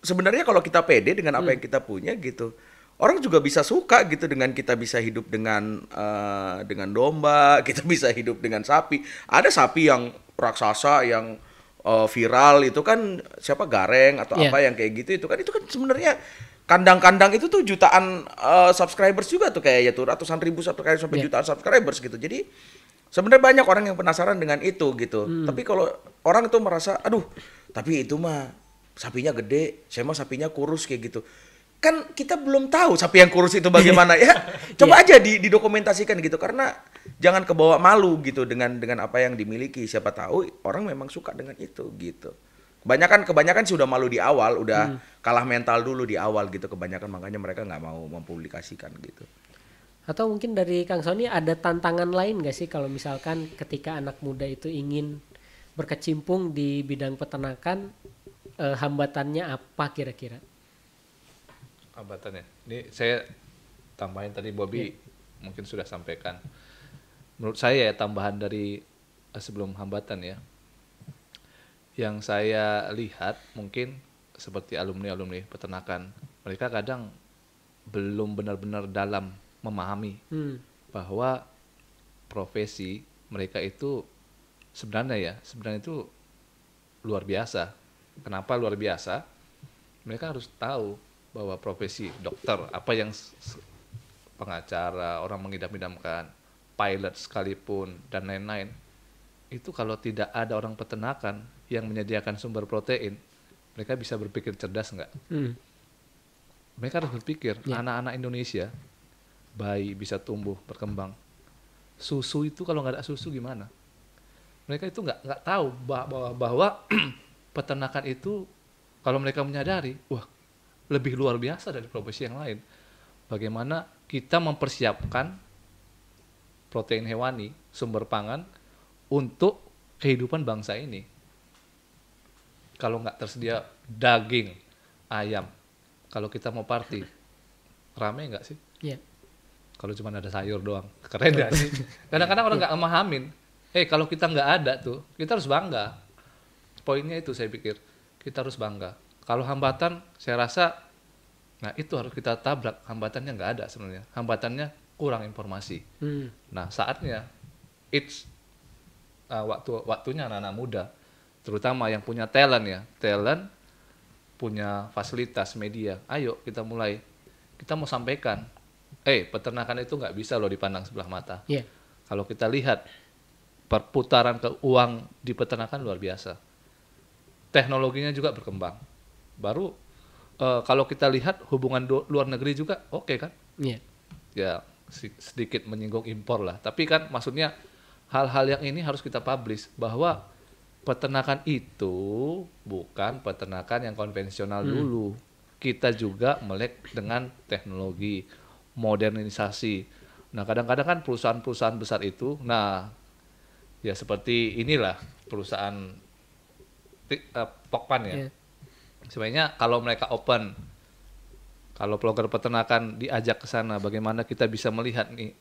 sebenarnya kalau kita pede dengan apa yang kita punya gitu, orang juga bisa suka gitu dengan kita bisa hidup dengan eh, dengan domba, *laughs* kita bisa hidup dengan sapi. Ada sapi yang raksasa yang eh, viral itu kan siapa gareng atau Iya. apa yang kayak gitu itu kan itu kan sebenarnya kandang-kandang itu tuh jutaan eh, subscribers juga tuh kayak ya tuh ratusan ribu subscribers sampai Iya. jutaan subscribers gitu. Jadi Sebenarnya banyak orang yang penasaran dengan itu gitu. Tapi kalau orang itu merasa, aduh, tapi itu mah sapinya gede, saya mah sapinya kurus kayak gitu. Kan kita belum tahu sapi yang kurus itu bagaimana ya. *laughs* Coba aja di, didokumentasikan gitu karena jangan kebawa malu gitu dengan dengan apa yang dimiliki. Siapa tahu orang memang suka dengan itu gitu. Kebanyakan kebanyakan sih udah malu di awal, udah kalah mental dulu di awal gitu. Kebanyakan makanya mereka nggak mau mempublikasikan gitu. Atau mungkin dari Kang Sony ada tantangan lain nggak sih kalau misalkan ketika anak muda itu ingin berkecimpung di bidang peternakan eh, hambatannya apa kira-kira? hambatannya. Ini saya tambahin tadi Bobby mungkin sudah sampaikan. Menurut saya ya tambahan dari eh, sebelum hambatan ya. Yang saya lihat mungkin seperti alumni-alumni peternakan, mereka kadang belum benar-benar dalam memahami Hmm. bahwa profesi mereka itu sebenarnya ya sebenarnya itu luar biasa. Kenapa luar biasa? Mereka harus tahu bahwa profesi dokter apa yang pengacara orang mengidam-idamkan, pilot sekalipun dan lain-lain itu kalau tidak ada orang peternakan yang menyediakan sumber protein, mereka bisa berpikir cerdas nggak? Hmm. mereka harus berpikir Ya. anak-anak Indonesia bayi bisa tumbuh berkembang susu itu kalau nggak ada susu gimana mereka itu nggak nggak tahu bah- bahwa bahwa *clears throat* peternakan itu kalau mereka menyadari wah lebih luar biasa dari profesi yang lain. Bagaimana kita mempersiapkan protein hewani sumber pangan untuk kehidupan bangsa ini. Kalau nggak tersedia daging ayam kalau kita mau party rame nggak sih? Ya. kalau cuma ada sayur doang keren nggak sih? *laughs* Kadang-kadang orang nggak memahamin eh kalau kita nggak ada tuh kita harus bangga poinnya itu saya pikir kita harus bangga kalau hambatan saya rasa nah itu harus kita tabrak hambatannya nggak ada sebenarnya hambatannya kurang informasi Hmm. Nah, saatnya it's uh, waktu waktunya anak-anak muda, terutama yang punya talent ya, talent punya fasilitas media. Ayo kita mulai. Kita mau sampaikan, eh peternakan itu nggak bisa loh dipandang sebelah mata. Ya. Kalau kita lihat perputaran ke uang di peternakan luar biasa. Teknologinya juga berkembang. Baru eh, kalau kita lihat hubungan luar negeri juga oke kan? Ya. ya si- sedikit menyinggung impor lah. Tapi kan maksudnya hal-hal yang ini harus kita publish bahwa peternakan itu bukan peternakan yang konvensional dulu. Kita juga melek dengan teknologi, modernisasi. Nah, kadang-kadang kan perusahaan-perusahaan besar itu, nah ya seperti inilah perusahaan ti- eh, Pokpan ya. Ya. Sebenarnya kalau mereka open kalau blogger peternakan diajak ke sana, bagaimana kita bisa melihat nih,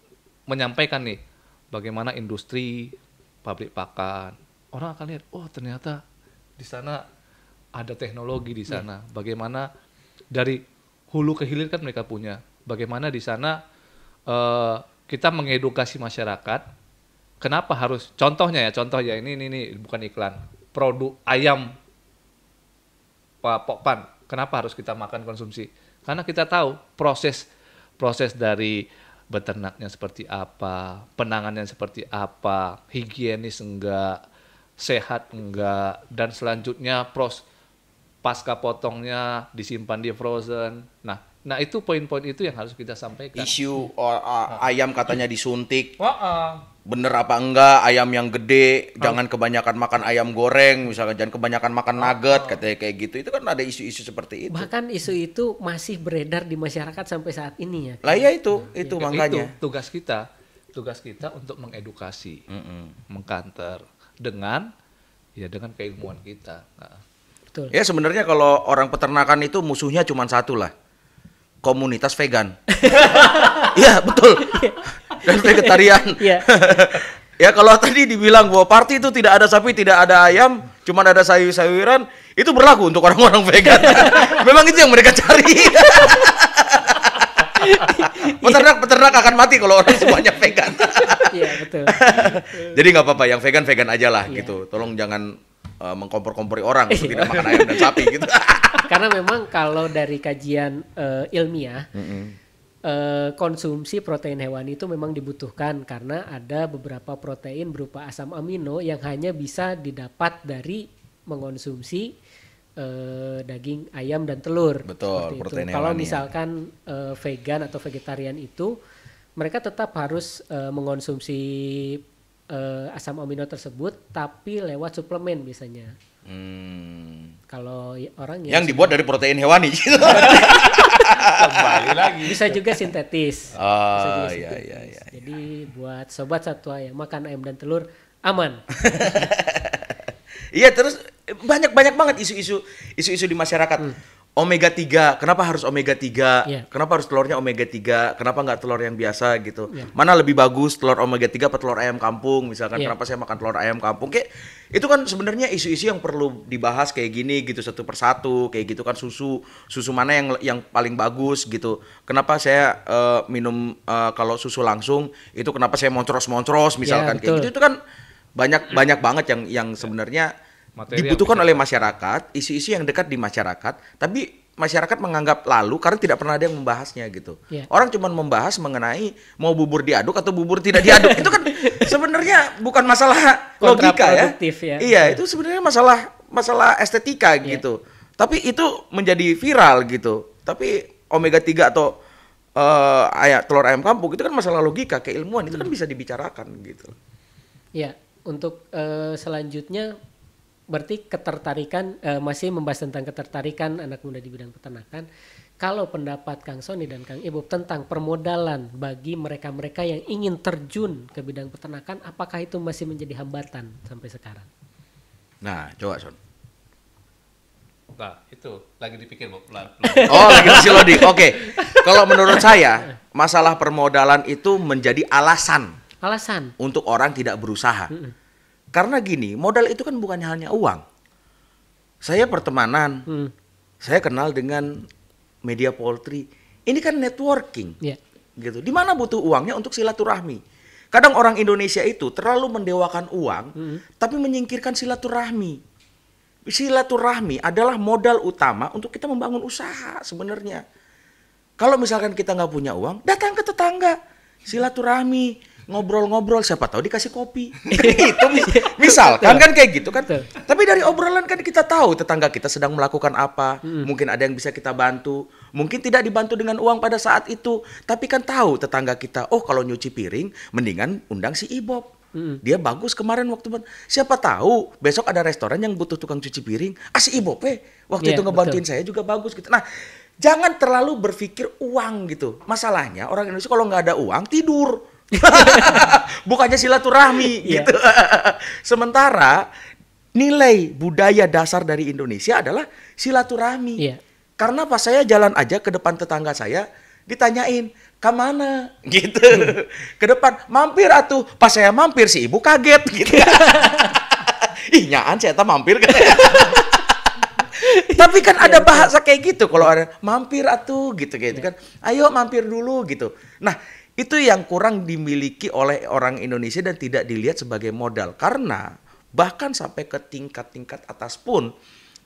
menyampaikan nih, bagaimana industri pabrik pakan. Orang akan lihat, oh ternyata di sana ada teknologi di sana. Bagaimana dari hulu ke hilir kan mereka punya. Bagaimana di sana eh, kita mengedukasi masyarakat. Kenapa harus? Contohnya ya, contoh ya ini ini, ini bukan iklan. Produk ayam Pak Pokpan, kenapa harus kita makan konsumsi? Karena kita tahu proses proses dari beternaknya seperti apa, penanganannya seperti apa, higienis enggak, sehat enggak, dan selanjutnya pros pasca potongnya disimpan di frozen. Nah, nah itu poin-poin itu yang harus kita sampaikan. Isu or- a- ayam katanya disuntik, Wah, bener apa enggak ayam yang gede, jangan kebanyakan makan ayam goreng, misalnya jangan kebanyakan makan nugget, katanya kayak gitu. Itu kan ada isu-isu seperti itu. Bahkan isu itu masih beredar di masyarakat sampai saat ini ya. Lah ya itu, itu Ya, makanya. itu tugas kita, tugas kita untuk mengedukasi, Mm-mm. mengkanter dengan ya dengan keilmuan kita. Nah, Betul. Ya sebenarnya kalau orang peternakan itu musuhnya cuma satu lah. Komunitas vegan. *laughs* Iya, betul. Dan vegetarian. Iya. *laughs* ya kalau tadi dibilang bahwa party itu tidak ada sapi, tidak ada ayam, cuma ada sayur-sayuran, itu berlaku untuk orang-orang vegan. *laughs* Memang itu yang mereka cari. Peternak-peternak akan mati kalau orang semuanya vegan. Iya, betul. Jadi nggak apa-apa, yang vegan vegan aja lah Iya. gitu. Tolong jangan uh, mengkompor-kompori orang untuk tidak makan ayam dan sapi gitu. *laughs* Karena memang kalau dari kajian eh, ilmiah eh, konsumsi protein hewani itu memang dibutuhkan karena ada beberapa protein berupa asam amino yang hanya bisa didapat dari mengonsumsi eh, daging ayam dan telur. Betul, itu. protein Kalau hewani ya. misalkan eh, vegan atau vegetarian itu mereka tetap harus eh, mengonsumsi eh, asam amino tersebut tapi lewat suplemen biasanya. Hmm. Kalau orang Yang dibuat dari protein hewani gitu. *laughs* Kembali lagi. bisa juga sintetis. Bisa Oh, juga iya sintetis. iya iya. Jadi buat sobat satwa yang makan ayam dan telur aman. *laughs* Iya terus banyak banyak banget isu-isu isu-isu di masyarakat. Omega 3, kenapa harus omega 3? Hmm. Iya. Kenapa harus telurnya omega 3? Kenapa nggak telur yang biasa gitu? Iya. Mana lebih bagus telur omega 3 atau telur ayam kampung misalkan? Iya. Kenapa saya makan telur ayam kampung? Kayak itu kan sebenarnya isu-isu yang perlu dibahas kayak gini gitu satu persatu kayak gitu kan susu susu mana yang yang paling bagus gitu. Kenapa saya eh, minum eh, kalau susu langsung itu kenapa saya moncros-moncros misalkan kayak betul. gitu itu kan banyak banyak banget yang yang sebenarnya Materi dibutuhkan oleh masyarakat, isu-isu yang dekat di masyarakat, tapi masyarakat menganggap lalu karena tidak pernah ada yang membahasnya gitu. Iya. Orang cuma membahas mengenai mau bubur diaduk atau bubur tidak diaduk. *laughs* itu kan sebenarnya bukan masalah logika ya. Ya. Iya, itu sebenarnya masalah masalah estetika gitu. Tapi itu menjadi viral gitu. Tapi omega 3 atau eh ayam telur ayam kampung itu kan masalah logika, keilmuan itu kan bisa dibicarakan gitu. Ya, untuk eh, selanjutnya berarti ketertarikan eh, masih membahas tentang ketertarikan anak muda di bidang peternakan. Kalau pendapat Kang Sony dan Kang Ibu tentang permodalan bagi mereka-mereka yang ingin terjun ke bidang peternakan, apakah itu masih menjadi hambatan sampai sekarang? Nah, coba Son. Nah, itu lagi dipikir, Bu. Pelan- *laughs* Oh, lagi masih loading. Oke. Kalau menurut saya, masalah permodalan itu menjadi alasan Alasan? untuk orang tidak berusaha. Karena gini, modal itu kan bukan hanya uang. Saya pertemanan, Hmm, saya kenal dengan media poultry. Ini kan networking. ya, Gitu. Di mana butuh uangnya untuk silaturahmi. Kadang orang Indonesia itu terlalu mendewakan uang, tapi menyingkirkan silaturahmi. Silaturahmi adalah modal utama untuk kita membangun usaha sebenarnya. Kalau misalkan kita nggak punya uang, datang ke tetangga, silaturahmi, ngobrol-ngobrol, siapa tahu dikasih kopi. *laughs* itu mis- misalkan kan kayak gitu kan. Betul. Tapi dari obrolan kan kita tahu tetangga kita sedang melakukan apa, mungkin ada yang bisa kita bantu, mungkin tidak dibantu dengan uang pada saat itu, tapi kan tahu tetangga kita, oh kalau nyuci piring, mendingan undang si Ibob. Dia bagus kemarin waktu siapa tahu besok ada restoran yang butuh tukang cuci piring, ah si Ibob eh waktu Iya, itu ngebantuin saya juga bagus gitu. Nah, jangan terlalu berpikir uang gitu. Masalahnya orang Indonesia kalau nggak ada uang tidur. *laughs* Bukannya silaturahmi Iya. gitu. *laughs* Sementara nilai budaya dasar dari Indonesia adalah silaturahmi. Iya. Karena pas saya jalan aja ke depan tetangga saya, ditanyain, "Ke mana?" *laughs* gitu. Ke depan, "Mampir atuh." Pas saya mampir si ibu kaget gitu. Ih, nyaan saya tak mampir kan. Tapi kan ada bahasa kayak gitu kalau ada mampir atuh gitu gitu kan. Ayo mampir dulu gitu. Nah, itu yang kurang dimiliki oleh orang Indonesia dan tidak dilihat sebagai modal karena bahkan sampai ke tingkat-tingkat atas pun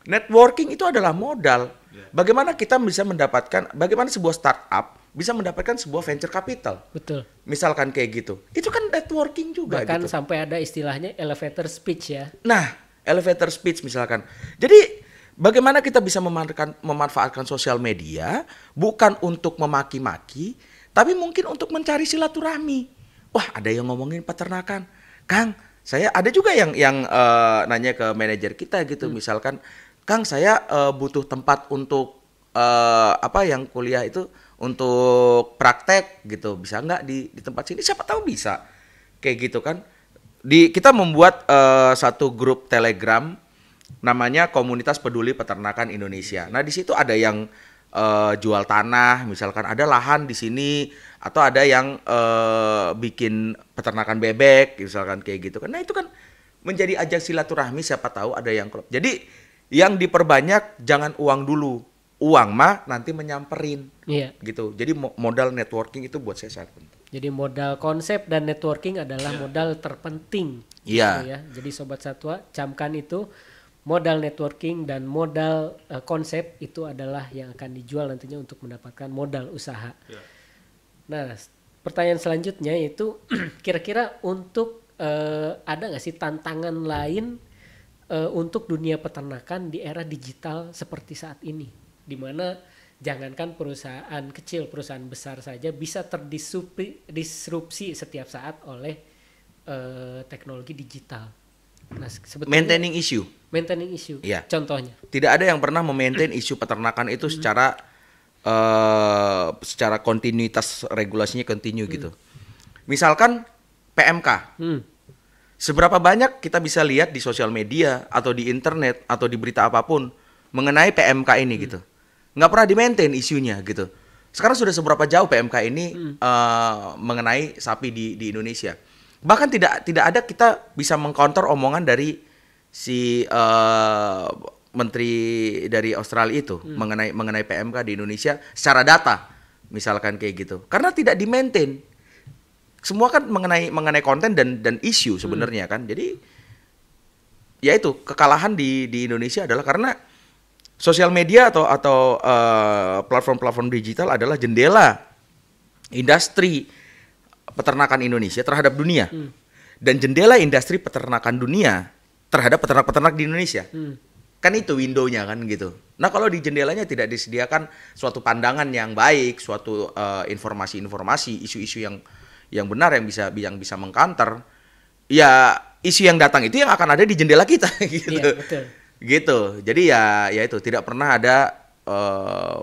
networking itu adalah modal. Bagaimana kita bisa mendapatkan bagaimana sebuah startup bisa mendapatkan sebuah venture capital. betul. Misalkan kayak gitu. Itu kan networking juga Bahkan gitu. sampai ada istilahnya elevator speech ya. Nah, elevator speech misalkan. Jadi bagaimana kita bisa memanfaatkan, memanfaatkan sosial media bukan untuk memaki-maki, tapi mungkin untuk mencari silaturahmi. Wah, ada yang ngomongin peternakan, Kang. Saya ada juga yang yang eh, nanya ke manajer kita gitu, misalkan, Kang, saya eh, butuh tempat untuk eh, apa yang kuliah itu untuk praktek gitu, bisa nggak di di tempat sini? Siapa tahu bisa, kayak gitu kan di kita membuat eh, satu grup Telegram namanya Komunitas Peduli Peternakan Indonesia. Nah, di situ ada yang eh, jual tanah, misalkan ada lahan di sini atau ada yang eh, bikin peternakan bebek, misalkan kayak gitu. Nah, itu kan menjadi ajang silaturahmi siapa tahu ada yang klub. Jadi yang diperbanyak jangan uang dulu. Uang mah nanti menyamperin Iya. gitu. Jadi mo- modal networking itu buat saya sangat penting. Jadi modal konsep dan networking adalah modal terpenting. Iya. Gitu ya. Jadi sobat satwa camkan itu modal networking dan modal eh, konsep itu adalah yang akan dijual nantinya untuk mendapatkan modal usaha. Nah, s- pertanyaan selanjutnya itu *clears throat* kira-kira untuk eh, ada nggak sih tantangan lain eh, untuk dunia peternakan di era digital seperti saat ini, di mana jangankan perusahaan kecil, perusahaan besar saja bisa terdisrupsi disrupsi setiap saat oleh eh, teknologi digital. Nah, Maintaining issue. maintaining issue. Iya. Contohnya. Tidak ada yang pernah memaintain isu peternakan itu secara eh secara kontinuitas regulasinya continue gitu. Misalkan PMK. Hmm. Seberapa banyak kita bisa lihat di sosial media atau di internet atau di berita apa pun mengenai PMK ini gitu. Nggak pernah di-maintain isunya gitu. Sekarang sudah seberapa jauh PMK ini eh, mengenai sapi di di Indonesia. Bahkan tidak tidak ada kita bisa mengcounter omongan dari si eh, menteri dari Australia itu mengenai mengenai PMK di Indonesia secara data misalkan kayak gitu. Karena tidak di-maintain semua kan mengenai mengenai konten dan dan isu sebenarnya kan. Jadi ya itu kekalahan di di Indonesia adalah karena sosial media atau atau eh, platform-platform digital adalah jendela industri peternakan Indonesia terhadap dunia dan jendela industri peternakan dunia terhadap peternak-peternak di Indonesia. Hmm. Kan itu windownya kan gitu. Nah kalau di jendelanya tidak disediakan suatu pandangan yang baik, suatu eh, informasi-informasi, isu-isu yang yang benar yang bisa yang bisa mengkanter, ya isu yang datang itu yang akan ada di jendela kita *laughs* gitu. Iya, betul. Gitu. Jadi ya ya itu tidak pernah ada eh,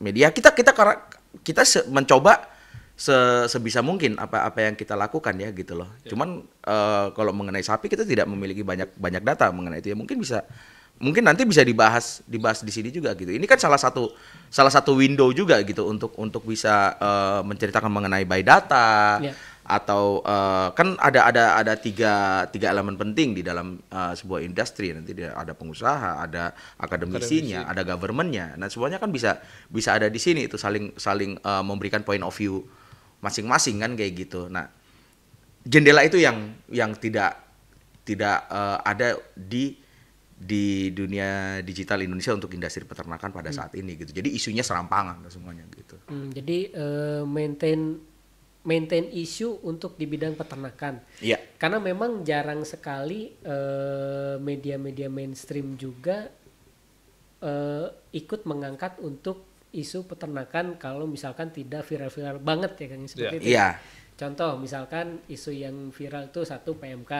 media kita kita kita se- mencoba se- sebisa mungkin apa apa yang kita lakukan ya gitu loh. Cuman eh, kalau mengenai sapi kita tidak memiliki banyak banyak data mengenai itu ya mungkin bisa mungkin nanti bisa dibahas dibahas di sini juga gitu. Ini kan salah satu salah satu window juga gitu untuk untuk bisa eh, menceritakan mengenai by data Ya. atau eh, kan ada ada ada tiga tiga elemen penting di dalam eh, sebuah industri nanti ada pengusaha ada akademisinya ada governmentnya nah semuanya kan bisa bisa ada di sini itu saling saling eh, memberikan point of view masing-masing kan kayak gitu. Nah jendela itu yang yang tidak tidak eh, ada di di dunia digital Indonesia untuk industri peternakan pada saat ini gitu. Jadi isunya serampangan semuanya gitu. Hmm, jadi eh, maintain maintain isu untuk di bidang peternakan. iya. Karena memang jarang sekali eh, media-media mainstream juga eh, ikut mengangkat untuk isu peternakan kalau misalkan tidak viral-viral banget ya kan seperti itu. iya. Contoh misalkan isu yang viral itu satu PMK,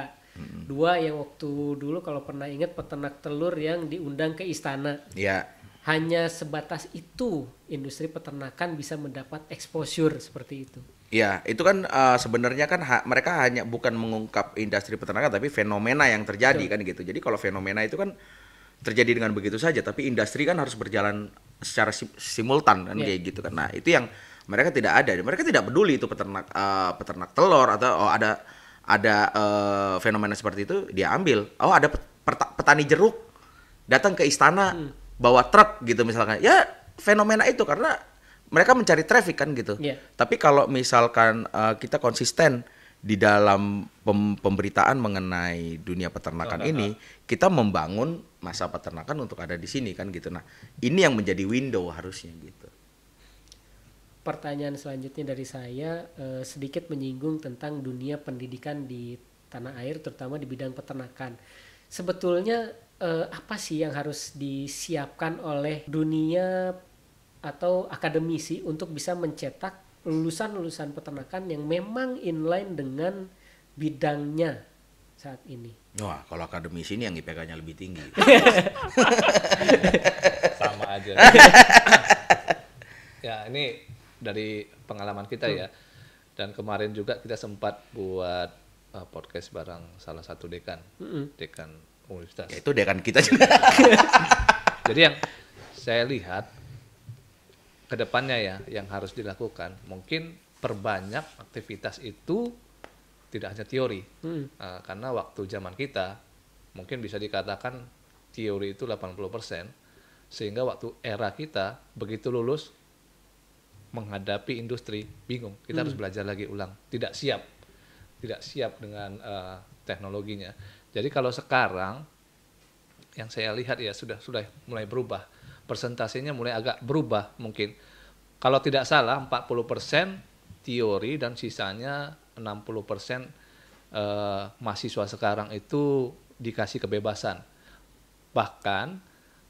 dua yang waktu dulu kalau pernah ingat peternak telur yang diundang ke istana. Iya. Hanya sebatas itu industri peternakan bisa mendapat exposure seperti itu. Ya, itu kan eh, sebenarnya kan ha- mereka hanya bukan mengungkap industri peternakan tapi fenomena yang terjadi kan gitu. Jadi kalau fenomena itu kan terjadi dengan begitu saja, tapi industri kan harus berjalan secara sim- simultan kan Iya. kayak gitu kan. Nah, itu yang mereka tidak ada. Mereka tidak peduli itu peternak eh, peternak telur atau oh, ada ada eh, fenomena seperti itu dia ambil. Oh, ada petani jeruk datang ke istana bawa truk gitu misalkan. Ya, fenomena itu karena mereka mencari traffic kan gitu. Iya. Tapi kalau misalkan uh, kita konsisten di dalam pem- pemberitaan mengenai dunia peternakan ini, kita membangun masa peternakan untuk ada di sini kan gitu. Nah, ini yang menjadi window harusnya gitu. Pertanyaan selanjutnya dari saya eh, sedikit menyinggung tentang dunia pendidikan di tanah air terutama di bidang peternakan. Sebetulnya eh, apa sih yang harus disiapkan oleh dunia atau akademisi untuk bisa mencetak lulusan-lulusan peternakan yang memang inline dengan bidangnya saat ini? Wah, kalau akademisi ini yang IPK-nya lebih tinggi. *laughs* sama aja. ya ini dari pengalaman kita ya. Dan kemarin juga kita sempat buat uh, podcast bareng salah satu dekan, dekan universitas. Ya, itu dekan kita juga. *laughs* Jadi yang saya lihat ke depannya ya yang harus dilakukan. Mungkin perbanyak aktivitas itu tidak hanya teori. Hmm. Uh, karena waktu zaman kita mungkin bisa dikatakan teori itu 80% sehingga waktu era kita begitu lulus menghadapi industri bingung. Kita harus belajar lagi ulang. Tidak siap. Tidak siap dengan uh, teknologinya. Jadi kalau sekarang yang saya lihat ya sudah sudah mulai berubah persentasenya mulai agak berubah mungkin. Kalau tidak salah 40% teori dan sisanya 60% eh, mahasiswa sekarang itu dikasih kebebasan. Bahkan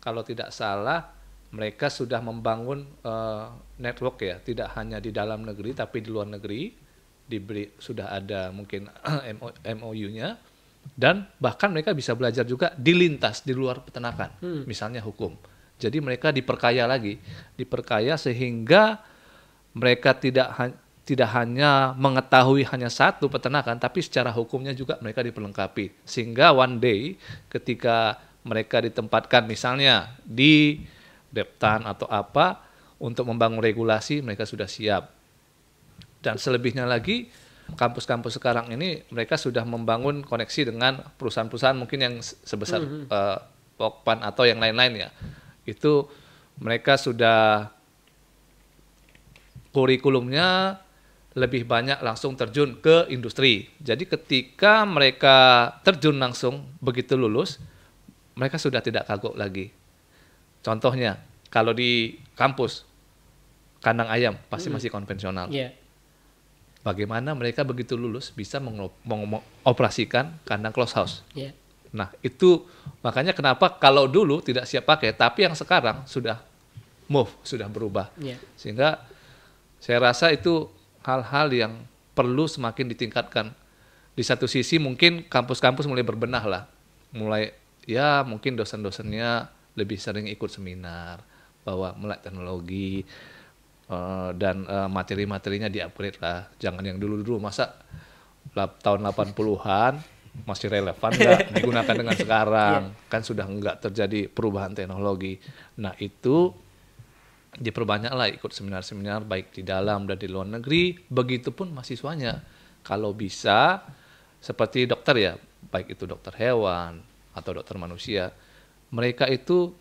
kalau tidak salah mereka sudah membangun eh, network ya, tidak hanya di dalam negeri tapi di luar negeri. Diberi sudah ada mungkin *clears throat* MOU-nya dan bahkan mereka bisa belajar juga di lintas di luar peternakan, misalnya hukum. Jadi mereka diperkaya lagi, diperkaya sehingga mereka tidak ha- tidak hanya mengetahui hanya satu peternakan, tapi secara hukumnya juga mereka diperlengkapi. Sehingga one day ketika mereka ditempatkan misalnya di Deptan atau apa untuk membangun regulasi, mereka sudah siap. Dan selebihnya lagi, kampus-kampus sekarang ini mereka sudah membangun koneksi dengan perusahaan-perusahaan mungkin yang se- sebesar eh, Pokpan atau yang lain-lain ya. Itu mereka sudah kurikulumnya lebih banyak langsung terjun ke industri. Jadi ketika mereka terjun langsung begitu lulus, mereka sudah tidak kagok lagi. Contohnya, kalau di kampus kandang ayam pasti masih konvensional. Iya. Bagaimana mereka begitu lulus bisa mengo- mengoperasikan kandang close house? Iya. Nah, itu makanya kenapa kalau dulu tidak siap pakai, tapi yang sekarang sudah move, sudah berubah. Iya. Sehingga saya rasa itu hal-hal yang perlu semakin ditingkatkan. Di satu sisi mungkin kampus-kampus mulai berbenah lah. Mulai ya mungkin dosen-dosennya lebih sering ikut seminar bahwa melek teknologi eh, dan eh, materi-materinya di-upgrade lah. Jangan yang dulu-dulu masa tahun 80-an masih relevan nggak *laughs* digunakan dengan sekarang. Kan sudah nggak terjadi perubahan teknologi. Nah, itu diperbanyaklah ikut seminar-seminar baik di dalam dan di luar negeri, begitupun mahasiswanya. Kalau bisa seperti dokter ya, baik itu dokter hewan atau dokter manusia, mereka itu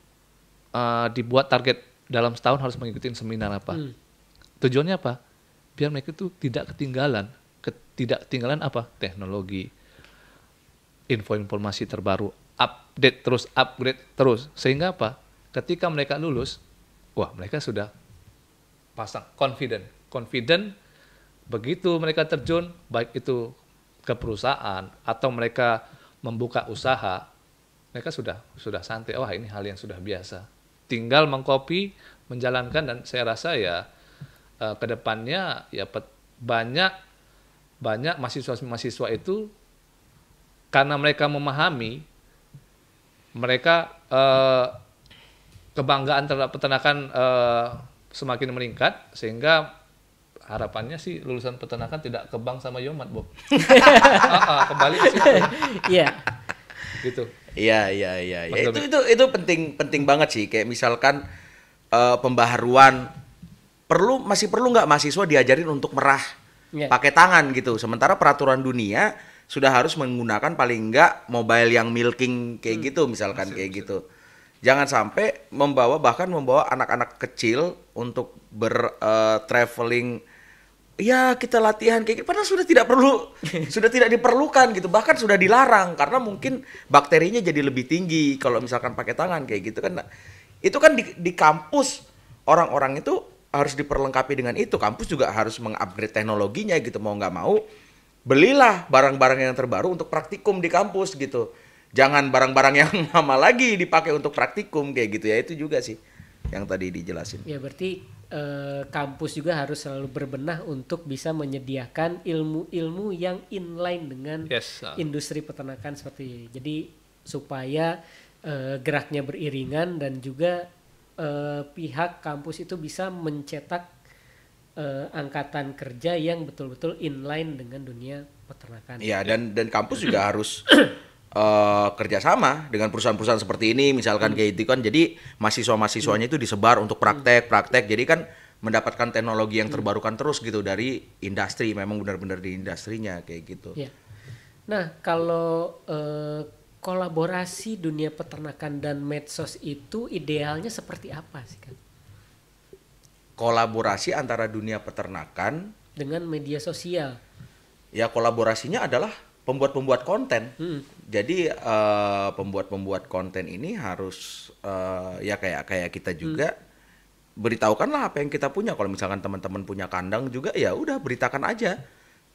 uh, dibuat target dalam setahun harus mengikuti seminar apa. Tujuannya apa? Biar mereka itu tidak ketinggalan. Tidak ketinggalan apa? Teknologi, info informasi terbaru, update terus, upgrade terus. Sehingga apa? Ketika mereka lulus, wah mereka sudah pasang confident. Confident begitu mereka terjun, baik itu ke perusahaan atau mereka membuka usaha, mereka sudah sudah santai. Wah ini hal yang sudah biasa. Tinggal mengcopy, menjalankan dan saya rasa ya eh, ke depannya ya banyak banyak mahasiswa-mahasiswa itu karena mereka memahami mereka eh, kebanggaan terhadap peternakan eh, semakin meningkat sehingga harapannya sih lulusan peternakan tidak ke bank sama Yomat, Bob. *laughs* Ah, ah, kembali ke situ Iya. Iya gitu. iya iya. iya. Mas Itu itu itu penting penting banget sih. Kayak misalkan eh, pembaharuan perlu masih perlu nggak mahasiswa diajarin untuk merah Iya. pakai tangan gitu. Sementara peraturan dunia sudah harus menggunakan paling nggak mobile yang milking kayak gitu misalkan kayak gitu. Jangan sampai membawa bahkan membawa anak-anak kecil untuk ber eh, traveling. Ya kita latihan kayak gitu. Padahal sudah tidak perlu *laughs* sudah tidak diperlukan gitu. Bahkan sudah dilarang karena mungkin bakterinya jadi lebih tinggi kalau misalkan pakai tangan kayak gitu kan. Nah, itu kan di, di kampus orang-orang itu harus diperlengkapi dengan itu. Kampus juga harus mengupgrade teknologinya gitu mau nggak mau belilah barang-barang yang terbaru untuk praktikum di kampus gitu jangan barang-barang yang *laughs* lama lagi dipakai untuk praktikum kayak gitu ya itu juga sih yang tadi dijelasin Ya berarti eh, kampus juga harus selalu berbenah untuk bisa menyediakan ilmu-ilmu yang inline dengan Yes, ah. industri peternakan seperti ini. Jadi supaya eh, geraknya beriringan dan juga eh, pihak kampus itu bisa mencetak eh, angkatan kerja yang betul-betul inline dengan dunia peternakan. Iya dan dan kampus juga *clears throat* harus eh, kerjasama dengan perusahaan-perusahaan seperti ini misalkan kayak itu kan jadi mahasiswa-mahasiswanya itu disebar untuk praktek-praktek jadi kan mendapatkan teknologi yang terbarukan terus gitu dari industri memang benar-benar di industrinya kayak gitu. Ya. Nah, kalau eh, kolaborasi dunia peternakan dan medsos itu idealnya seperti apa sih kan? Kolaborasi antara dunia peternakan Dengan media sosial. ya kolaborasinya adalah pembuat-pembuat konten. Hmm. Jadi eh, pembuat-pembuat konten ini harus eh, ya kayak kayak kita juga beritahukanlah apa yang kita punya. Kalau misalkan teman-teman punya kandang juga ya udah beritakan aja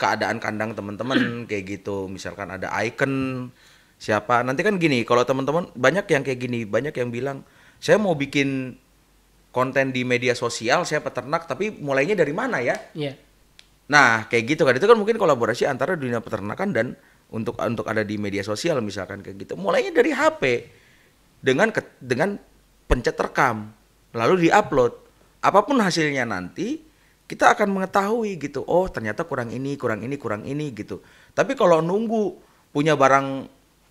keadaan kandang teman-teman *clears throat* kayak gitu. Misalkan ada icon siapa. Nanti kan gini, kalau teman-teman banyak yang kayak gini, banyak yang bilang, "Saya mau bikin konten di media sosial, saya peternak, tapi mulainya dari mana ya?" Iya. Nah, kayak gitu kan. Itu kan mungkin kolaborasi antara dunia peternakan dan untuk untuk ada di media sosial misalkan kayak gitu. Mulainya dari HP dengan ke- dengan pencet rekam, lalu diupload. Apa pun hasilnya nanti kita akan mengetahui gitu. Oh, ternyata kurang ini, kurang ini, kurang ini gitu. Tapi kalau nunggu punya barang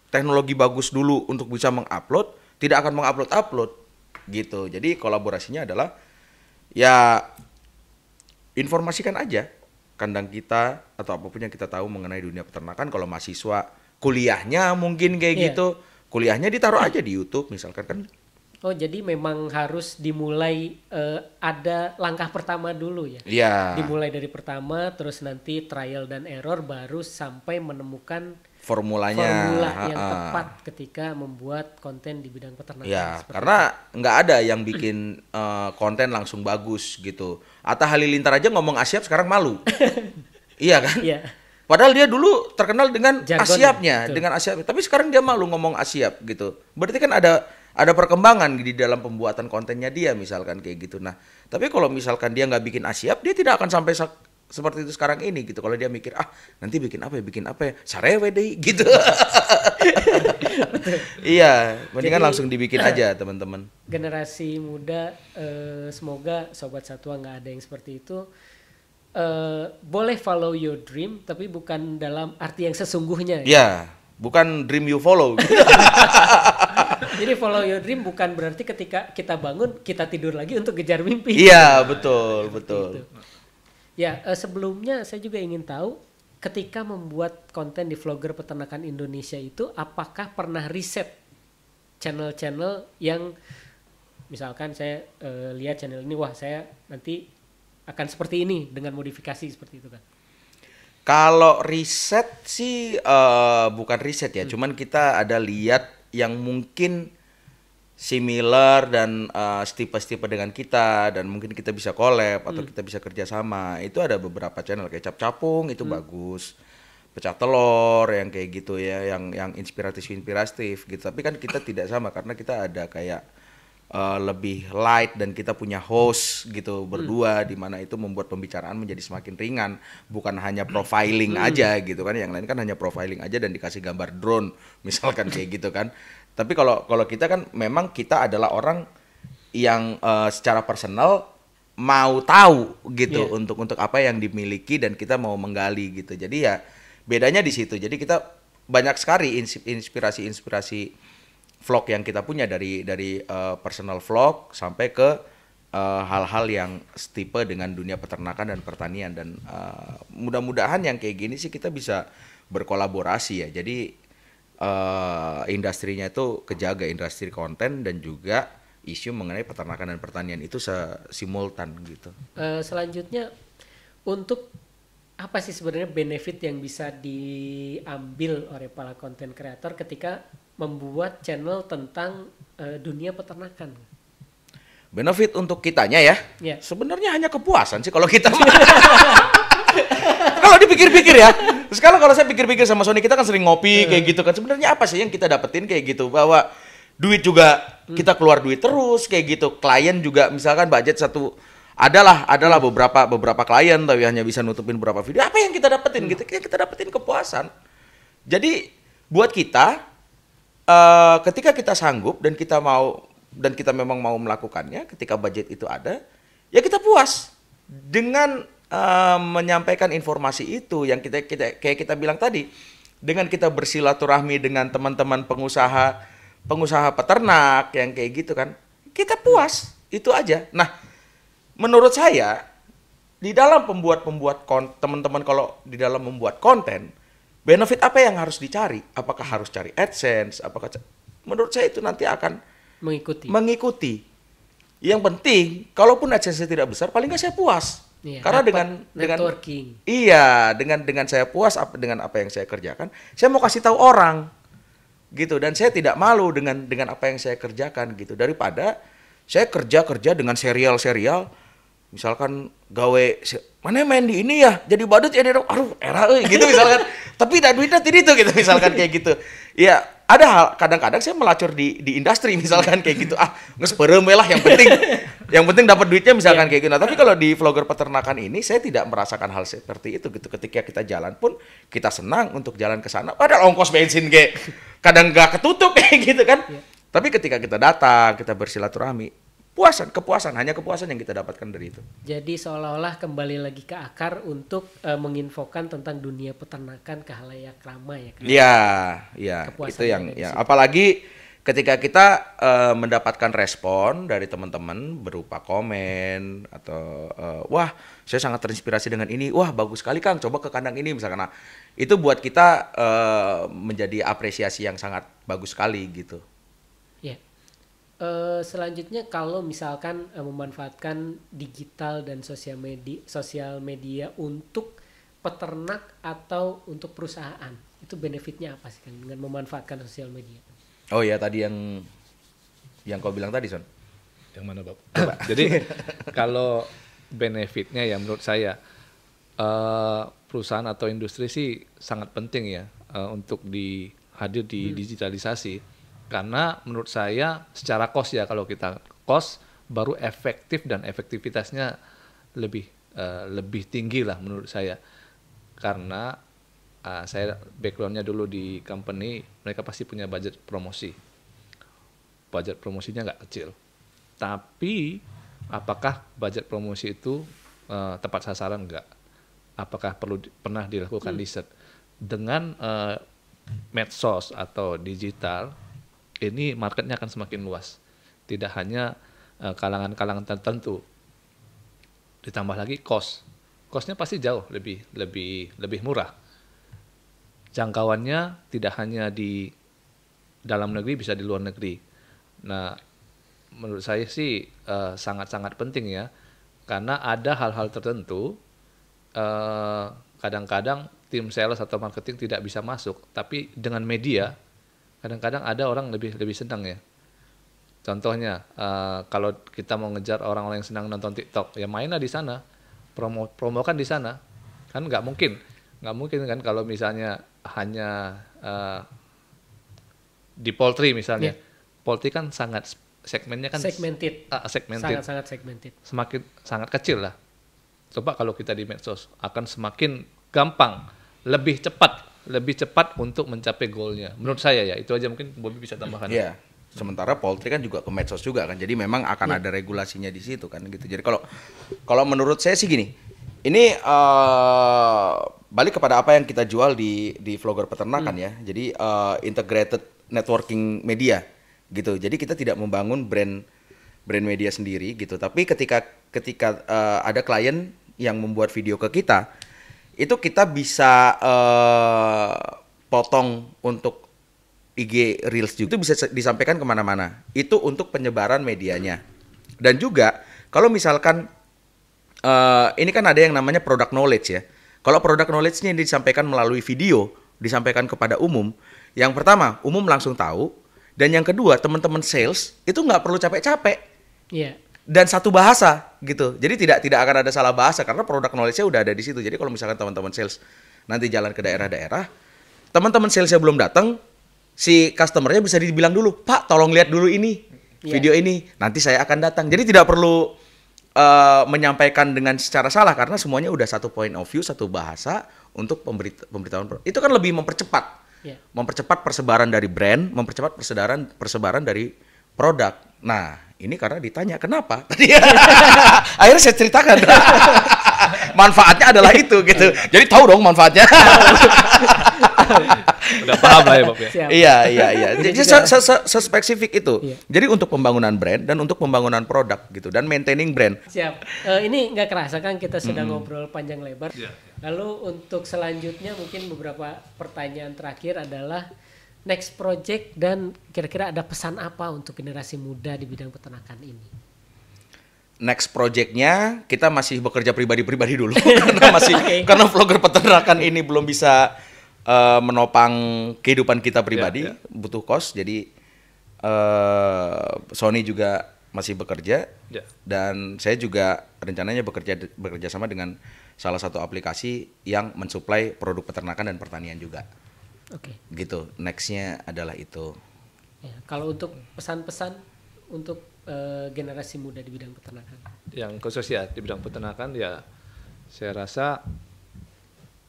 teknologi bagus dulu untuk bisa mengupload, tidak akan mengupload-upload gitu. Jadi kolaborasinya adalah ya informasikan aja kandang kita atau apa pun yang kita tahu mengenai dunia peternakan kalau mahasiswa kuliahnya mungkin kayak Iya. gitu kuliahnya ditaruh aja di YouTube misalkan kan Oh, jadi memang harus dimulai eh, ada langkah pertama dulu ya. ya Dimulai dari pertama, terus nanti trial dan error, baru sampai menemukan formulanya formula yang ha-ha. tepat ketika membuat konten di bidang peternakan. ya karena nggak ada yang bikin *clears throat* eh, konten langsung bagus gitu Atta Halilintar aja ngomong Asyap sekarang malu *laughs* iya kan Iya. Padahal dia dulu terkenal dengan Jargonnya, Asyapnya, dengan Asyap. Tapi sekarang dia malu ngomong Asyap gitu. Berarti kan ada ada perkembangan di dalam pembuatan kontennya dia misalkan kayak gitu. Nah, tapi kalau misalkan dia nggak bikin Asyap, dia tidak akan sampai seperti itu sekarang ini gitu. Kalau dia mikir ah nanti bikin apa ya, bikin apa ya, sarewe deh *laughs* gitu. iya, mendingan Jadi- langsung dibikin *clears throat* aja teman-teman. generasi muda eh, semoga sobat satwa nggak ada yang seperti itu Eh, boleh follow your dream tapi bukan dalam arti yang sesungguhnya ya. Ya, bukan dream you follow. *laughs* jadi follow your dream bukan berarti ketika kita bangun kita tidur lagi untuk kejar mimpi iya, betul, betul. Itu. Ya eh, sebelumnya saya juga ingin tahu ketika membuat konten di vlogger peternakan Indonesia itu apakah pernah riset channel-channel yang misalkan saya eh, lihat channel ini wah saya nanti akan seperti ini dengan modifikasi seperti itu kan Kalau riset sih eh, bukan riset ya, cuman kita ada lihat yang mungkin similar dan eh, stipe-stipe dengan kita dan mungkin kita bisa collab atau kita bisa kerjasama. Itu ada beberapa channel kayak cap capung itu bagus, pecah telur yang kayak gitu ya, yang yang inspiratif inspiratif gitu. Tapi kan kita tidak sama karena kita ada kayak eh, lebih light dan kita punya host gitu berdua di mana itu membuat pembicaraan menjadi semakin ringan. Bukan hanya profiling aja gitu kan yang lain kan hanya profiling aja dan dikasih gambar drone misalkan kayak gitu kan tapi kalau kalau kita kan memang kita adalah orang yang eh, secara personal mau tahu gitu Iya. untuk untuk apa yang dimiliki dan kita mau menggali gitu. Jadi ya bedanya di situ. Jadi kita banyak sekali ins- inspirasi-inspirasi vlog yang kita punya dari dari eh, personal vlog sampai ke eh, hal-hal yang setipe dengan dunia peternakan dan pertanian. Dan eh, mudah-mudahan yang kayak gini sih kita bisa berkolaborasi ya. Jadi eh, industrinya itu kejaga industri konten dan juga isu mengenai peternakan dan pertanian itu simultan gitu Eh, selanjutnya untuk apa sih sebenarnya benefit yang bisa diambil oleh para konten kreator ketika membuat channel tentang eh, dunia peternakan? benefit untuk kitanya ya Ya. sebenarnya hanya kepuasan sih kalau kita *laughs* *laughs* kalau dipikir-pikir ya. Sekarang kalau saya pikir-pikir sama Sony kita kan sering ngopi kayak gitu kan. Sebenarnya apa sih yang kita dapetin kayak gitu? Bahwa duit juga kita keluar duit terus kayak gitu. Klien juga misalkan budget satu adalah adalah beberapa beberapa klien tapi hanya bisa nutupin beberapa video. Apa yang kita dapetin gitu? Yang kita dapetin kepuasan. Jadi buat kita eh, ketika kita sanggup dan kita mau dan kita memang mau melakukannya ketika budget itu ada ya kita puas dengan eh, menyampaikan informasi itu yang kita kita kayak kita bilang tadi. Dengan kita bersilaturahmi dengan teman-teman pengusaha pengusaha peternak yang kayak gitu kan kita puas. Itu aja. Nah menurut saya di dalam pembuat pembuat kon teman-teman kalau di dalam membuat konten benefit apa yang harus dicari? Apakah harus cari adsense? Apakah menurut saya itu nanti akan Mengikuti. mengikuti. Yang penting kalaupun adsense tidak besar paling nggak saya puas Iya, karena dengan dengan networking. iya dengan dengan saya puas apa dengan apa yang saya kerjakan saya mau kasih tahu orang gitu. Dan saya tidak malu dengan dengan apa yang saya kerjakan gitu. Daripada Saya kerja-kerja dengan serial-serial misalkan gawe mana main di ini ya? Jadi badut ya dia aduh era euy gitu misalkan. *laughs* Tapi dah duitnya tadi itu gitu misalkan kayak gitu. Ya ada hal kadang-kadang saya melacur di di industri *laughs* misalkan kayak gitu. Ah nges perem we lah yang penting. Yang penting dapat duitnya misalkan kayak gitu. Nah tapi kalau di vlogger peternakan ini saya tidak merasakan hal seperti itu gitu. Ketika kita jalan pun kita senang untuk jalan ke sana. Padahal ongkos bensin kayak kadang nggak ketutup *laughs* kayak gitu kan. Tapi ketika kita datang kita bersilaturahmi puasan kepuasan hanya kepuasan yang kita dapatkan dari itu Jadi seolah-olah kembali lagi ke akar untuk eh, menginfokan tentang dunia peternakan ke halayak ramai ya kan. Iya, iya, itu yang ya. situ. Apalagi ketika kita eh, mendapatkan respon dari teman-teman berupa komen atau eh, wah, saya sangat terinspirasi dengan ini. Wah, bagus sekali Kang, coba ke kandang ini misalkan. Nah, itu buat kita eh, menjadi apresiasi yang sangat bagus sekali gitu. Ya. Eh, selanjutnya kalau misalkan eh, memanfaatkan digital dan sosial media sosial media untuk peternak atau untuk perusahaan itu benefitnya apa sih kan dengan memanfaatkan sosial media? Oh ya, tadi yang yang kau bilang tadi, Son. Yang mana, Bob? *coughs* Jadi kalau benefitnya ya menurut saya eh, perusahaan atau industri sih sangat penting ya eh, untuk di hadir di digitalisasi karena menurut saya secara cost ya kalau kita cost baru efektif dan efektivitasnya lebih eh, lebih tinggi lah menurut saya. Karena ah, saya backgroundnya dulu di company mereka pasti punya budget promosi. Budget promosinya nggak kecil. Tapi apakah budget promosi itu eh, tepat sasaran? Nggak? Apakah perlu di- pernah dilakukan riset? Dengan eh, medsos atau digital ini marketnya akan semakin luas. Tidak hanya eh, kalangan-kalangan tertentu. Ditambah lagi cost. Costnya pasti jauh lebih lebih lebih murah. Jangkauannya tidak hanya di dalam negeri bisa di luar negeri. Nah, menurut saya sih eh, sangat-sangat penting ya, karena ada hal-hal tertentu eh, kadang-kadang tim sales atau marketing tidak bisa masuk, tapi dengan media kadang-kadang ada orang lebih lebih senang ya. Contohnya eh, kalau kita mau ngejar orang-orang yang senang nonton TikTok, ya mainlah di sana, promo promokan di sana, kan nggak mungkin, nggak mungkin kan kalau misalnya hanya eh, di poultry misalnya, Ya. poultry kan sangat segmennya kan segmented. ah, segmented Sangat-sangat segmented. semakin sangat kecil lah. Coba kalau kita di medsos akan semakin gampang, lebih cepat, lebih cepat untuk mencapai goalnya. Menurut saya ya, itu aja mungkin Bobby bisa tambahkan. Iya. Sementara poultry kan juga ke medsos juga kan. Jadi memang akan ada regulasinya di situ kan gitu. Jadi kalau kalau menurut saya sih gini. Ini eh balik kepada apa yang kita jual di di vlogger peternakan ya. Jadi eh, integrated networking media gitu. Jadi kita tidak membangun brand brand media sendiri gitu. Tapi ketika ketika eh, ada klien yang membuat video ke kita, itu kita bisa eh, potong untuk IG Reels juga itu bisa disampaikan ke mana-mana. Itu untuk penyebaran medianya. Dan juga kalau misalkan eh, ini kan ada yang namanya product knowledge ya. Kalau product knowledge-nya disampaikan melalui video, disampaikan kepada umum, yang pertama umum langsung tahu, dan yang kedua teman-teman sales itu nggak perlu capek-capek Iya. Dan satu bahasa gitu. Jadi tidak tidak akan ada salah bahasa karena produk knowledge-nya udah ada di situ. Jadi kalau misalkan teman-teman sales nanti jalan ke daerah-daerah, teman-teman salesnya belum datang, si customernya bisa dibilang dulu, Pak, tolong lihat dulu ini Iya. video ini, nanti saya akan datang. Jadi tidak perlu eh, menyampaikan dengan secara salah karena semuanya udah satu point of view, satu bahasa untuk pemberita- pemberitahuan. Itu kan lebih mempercepat Iya. mempercepat persebaran dari brand, mempercepat persebaran persebaran dari produk. Nah, ini karena ditanya kenapa *laughs* tadi. Akhirnya saya ceritakan. *laughs* manfaatnya adalah itu gitu. Jadi tahu dong manfaatnya. *laughs* Udah paham lah ya Bob ya. Iya, iya, iya. Jadi juga- se- se- se- spesifik itu. Iya. Jadi untuk pembangunan brand dan untuk pembangunan produk gitu dan maintaining brand. Siap. Eh, ini nggak kerasa kan kita sudah ngobrol panjang lebar. Lalu untuk selanjutnya mungkin beberapa pertanyaan terakhir adalah next project dan kira-kira ada pesan apa untuk generasi muda di bidang peternakan ini? next projectnya kita masih bekerja pribadi-pribadi dulu *laughs* karena masih Oke. karena vlogger peternakan ini belum bisa eh, menopang kehidupan kita pribadi Ya, ya. butuh kos jadi eh, Sony juga masih bekerja Ya. dan saya juga rencananya bekerja bekerja sama dengan salah satu aplikasi yang mensuplai produk peternakan dan pertanian juga. Oke. Gitu. Nextnya adalah itu. Ya, kalau untuk pesan-pesan untuk eh, generasi muda di bidang peternakan. yang khusus ya di bidang peternakan ya saya rasa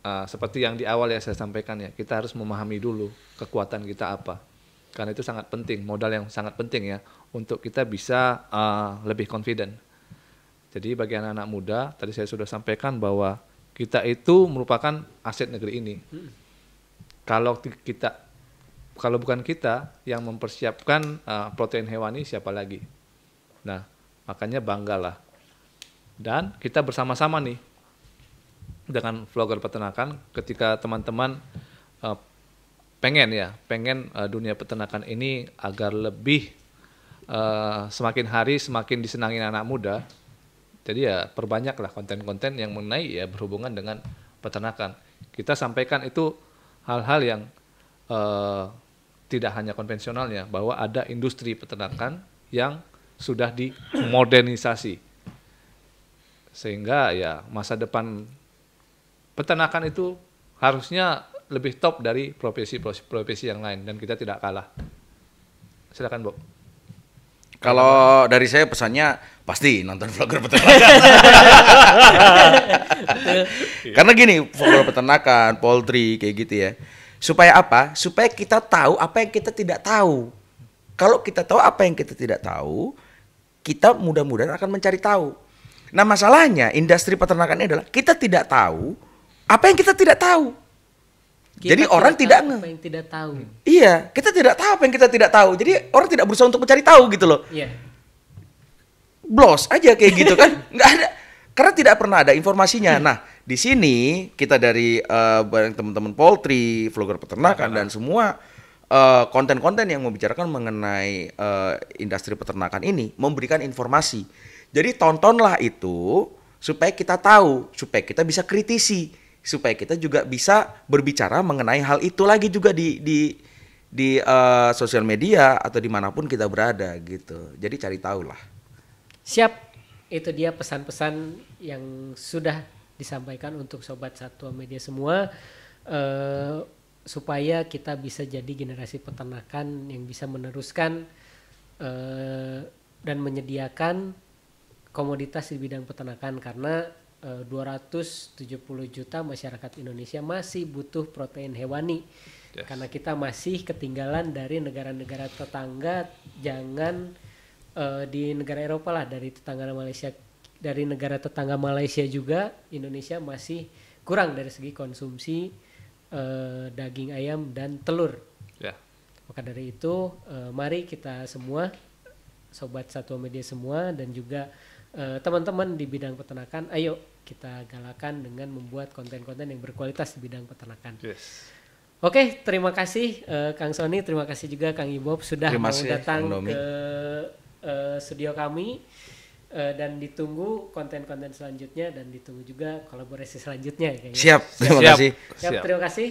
uh, seperti yang di awal ya saya sampaikan ya kita harus memahami dulu kekuatan kita apa karena itu sangat penting modal yang sangat penting ya untuk kita bisa uh, lebih confident jadi bagi anak-anak muda tadi saya sudah sampaikan bahwa kita itu merupakan aset negeri ini kalau kita kalau bukan kita yang mempersiapkan uh, protein hewani siapa lagi? Nah makanya banggalah. Dan kita bersama-sama nih dengan vlogger peternakan ketika teman-teman eh, pengen ya pengen eh, dunia peternakan ini agar lebih eh, semakin hari semakin disenangi anak muda. Jadi ya perbanyaklah konten-konten yang mengenai ya berhubungan dengan peternakan. Kita sampaikan itu hal-hal yang eh, tidak hanya konvensionalnya bahwa ada industri peternakan yang sudah dimodernisasi sehingga ya masa depan peternakan itu harusnya lebih top dari profesi-profesi yang lain dan kita tidak kalah. Silakan, Bu. Kalau dari saya pesannya pasti nonton vlogger peternakan. *laughs* *laughs* Karena gini, vlogger peternakan, poultry kayak gitu ya. Supaya apa? Supaya kita tahu apa yang kita tidak tahu. Kalau kita tahu apa yang kita tidak tahu, kita mudah-mudahan akan mencari tahu. Nah, masalahnya industri peternakan ini adalah kita tidak tahu apa yang kita tidak tahu. Kita Jadi orang tidak tahu apa yang tidak tahu. Iya, kita tidak tahu apa yang kita tidak tahu. Jadi orang tidak berusaha untuk mencari tahu gitu loh. Iya. Blos aja kayak *laughs* gitu kan. Nggak ada karena tidak pernah ada informasinya. Nah, di sini kita dari eh, bareng teman-teman poultry, vlogger peternakan dan semua eh, konten-konten yang membicarakan mengenai eh, industri peternakan ini memberikan informasi. Jadi tontonlah itu supaya kita tahu, supaya kita bisa kritisi, supaya kita juga bisa berbicara mengenai hal itu lagi juga di di di eh, sosial media atau di mana pun kita berada gitu. Jadi cari tahu lah. Siap. Itu dia pesan-pesan yang sudah disampaikan untuk sobat Satwa Media semua eh, supaya kita bisa jadi generasi peternakan yang bisa meneruskan eh, dan menyediakan komoditas di bidang peternakan karena 270 juta masyarakat Indonesia masih butuh protein hewani Yes. karena kita masih ketinggalan dari negara-negara tetangga jangan eh, di negara Eropa lah dari tetangga Malaysia dari negara tetangga Malaysia juga Indonesia masih kurang dari segi konsumsi eh, daging ayam dan telur Ya. maka dari itu eh, mari kita semua sobat Satwa Media semua dan juga eh, teman-teman di bidang peternakan ayo kita galakan dengan membuat konten-konten yang berkualitas di bidang peternakan. Yes. Oke, terima kasih eh, Kang Sony, terima kasih juga Kang Ibob sudah Terima mau kasih, datang Kang ke eh, studio kami Eh, dan ditunggu konten-konten selanjutnya dan ditunggu juga kolaborasi selanjutnya ya, kayaknya. Siap, terima Siap. kasih. Siap, Siap. terima kasih.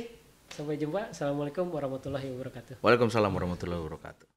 Sampai jumpa. Assalamualaikum warahmatullahi wabarakatuh. Waalaikumsalam warahmatullahi wabarakatuh.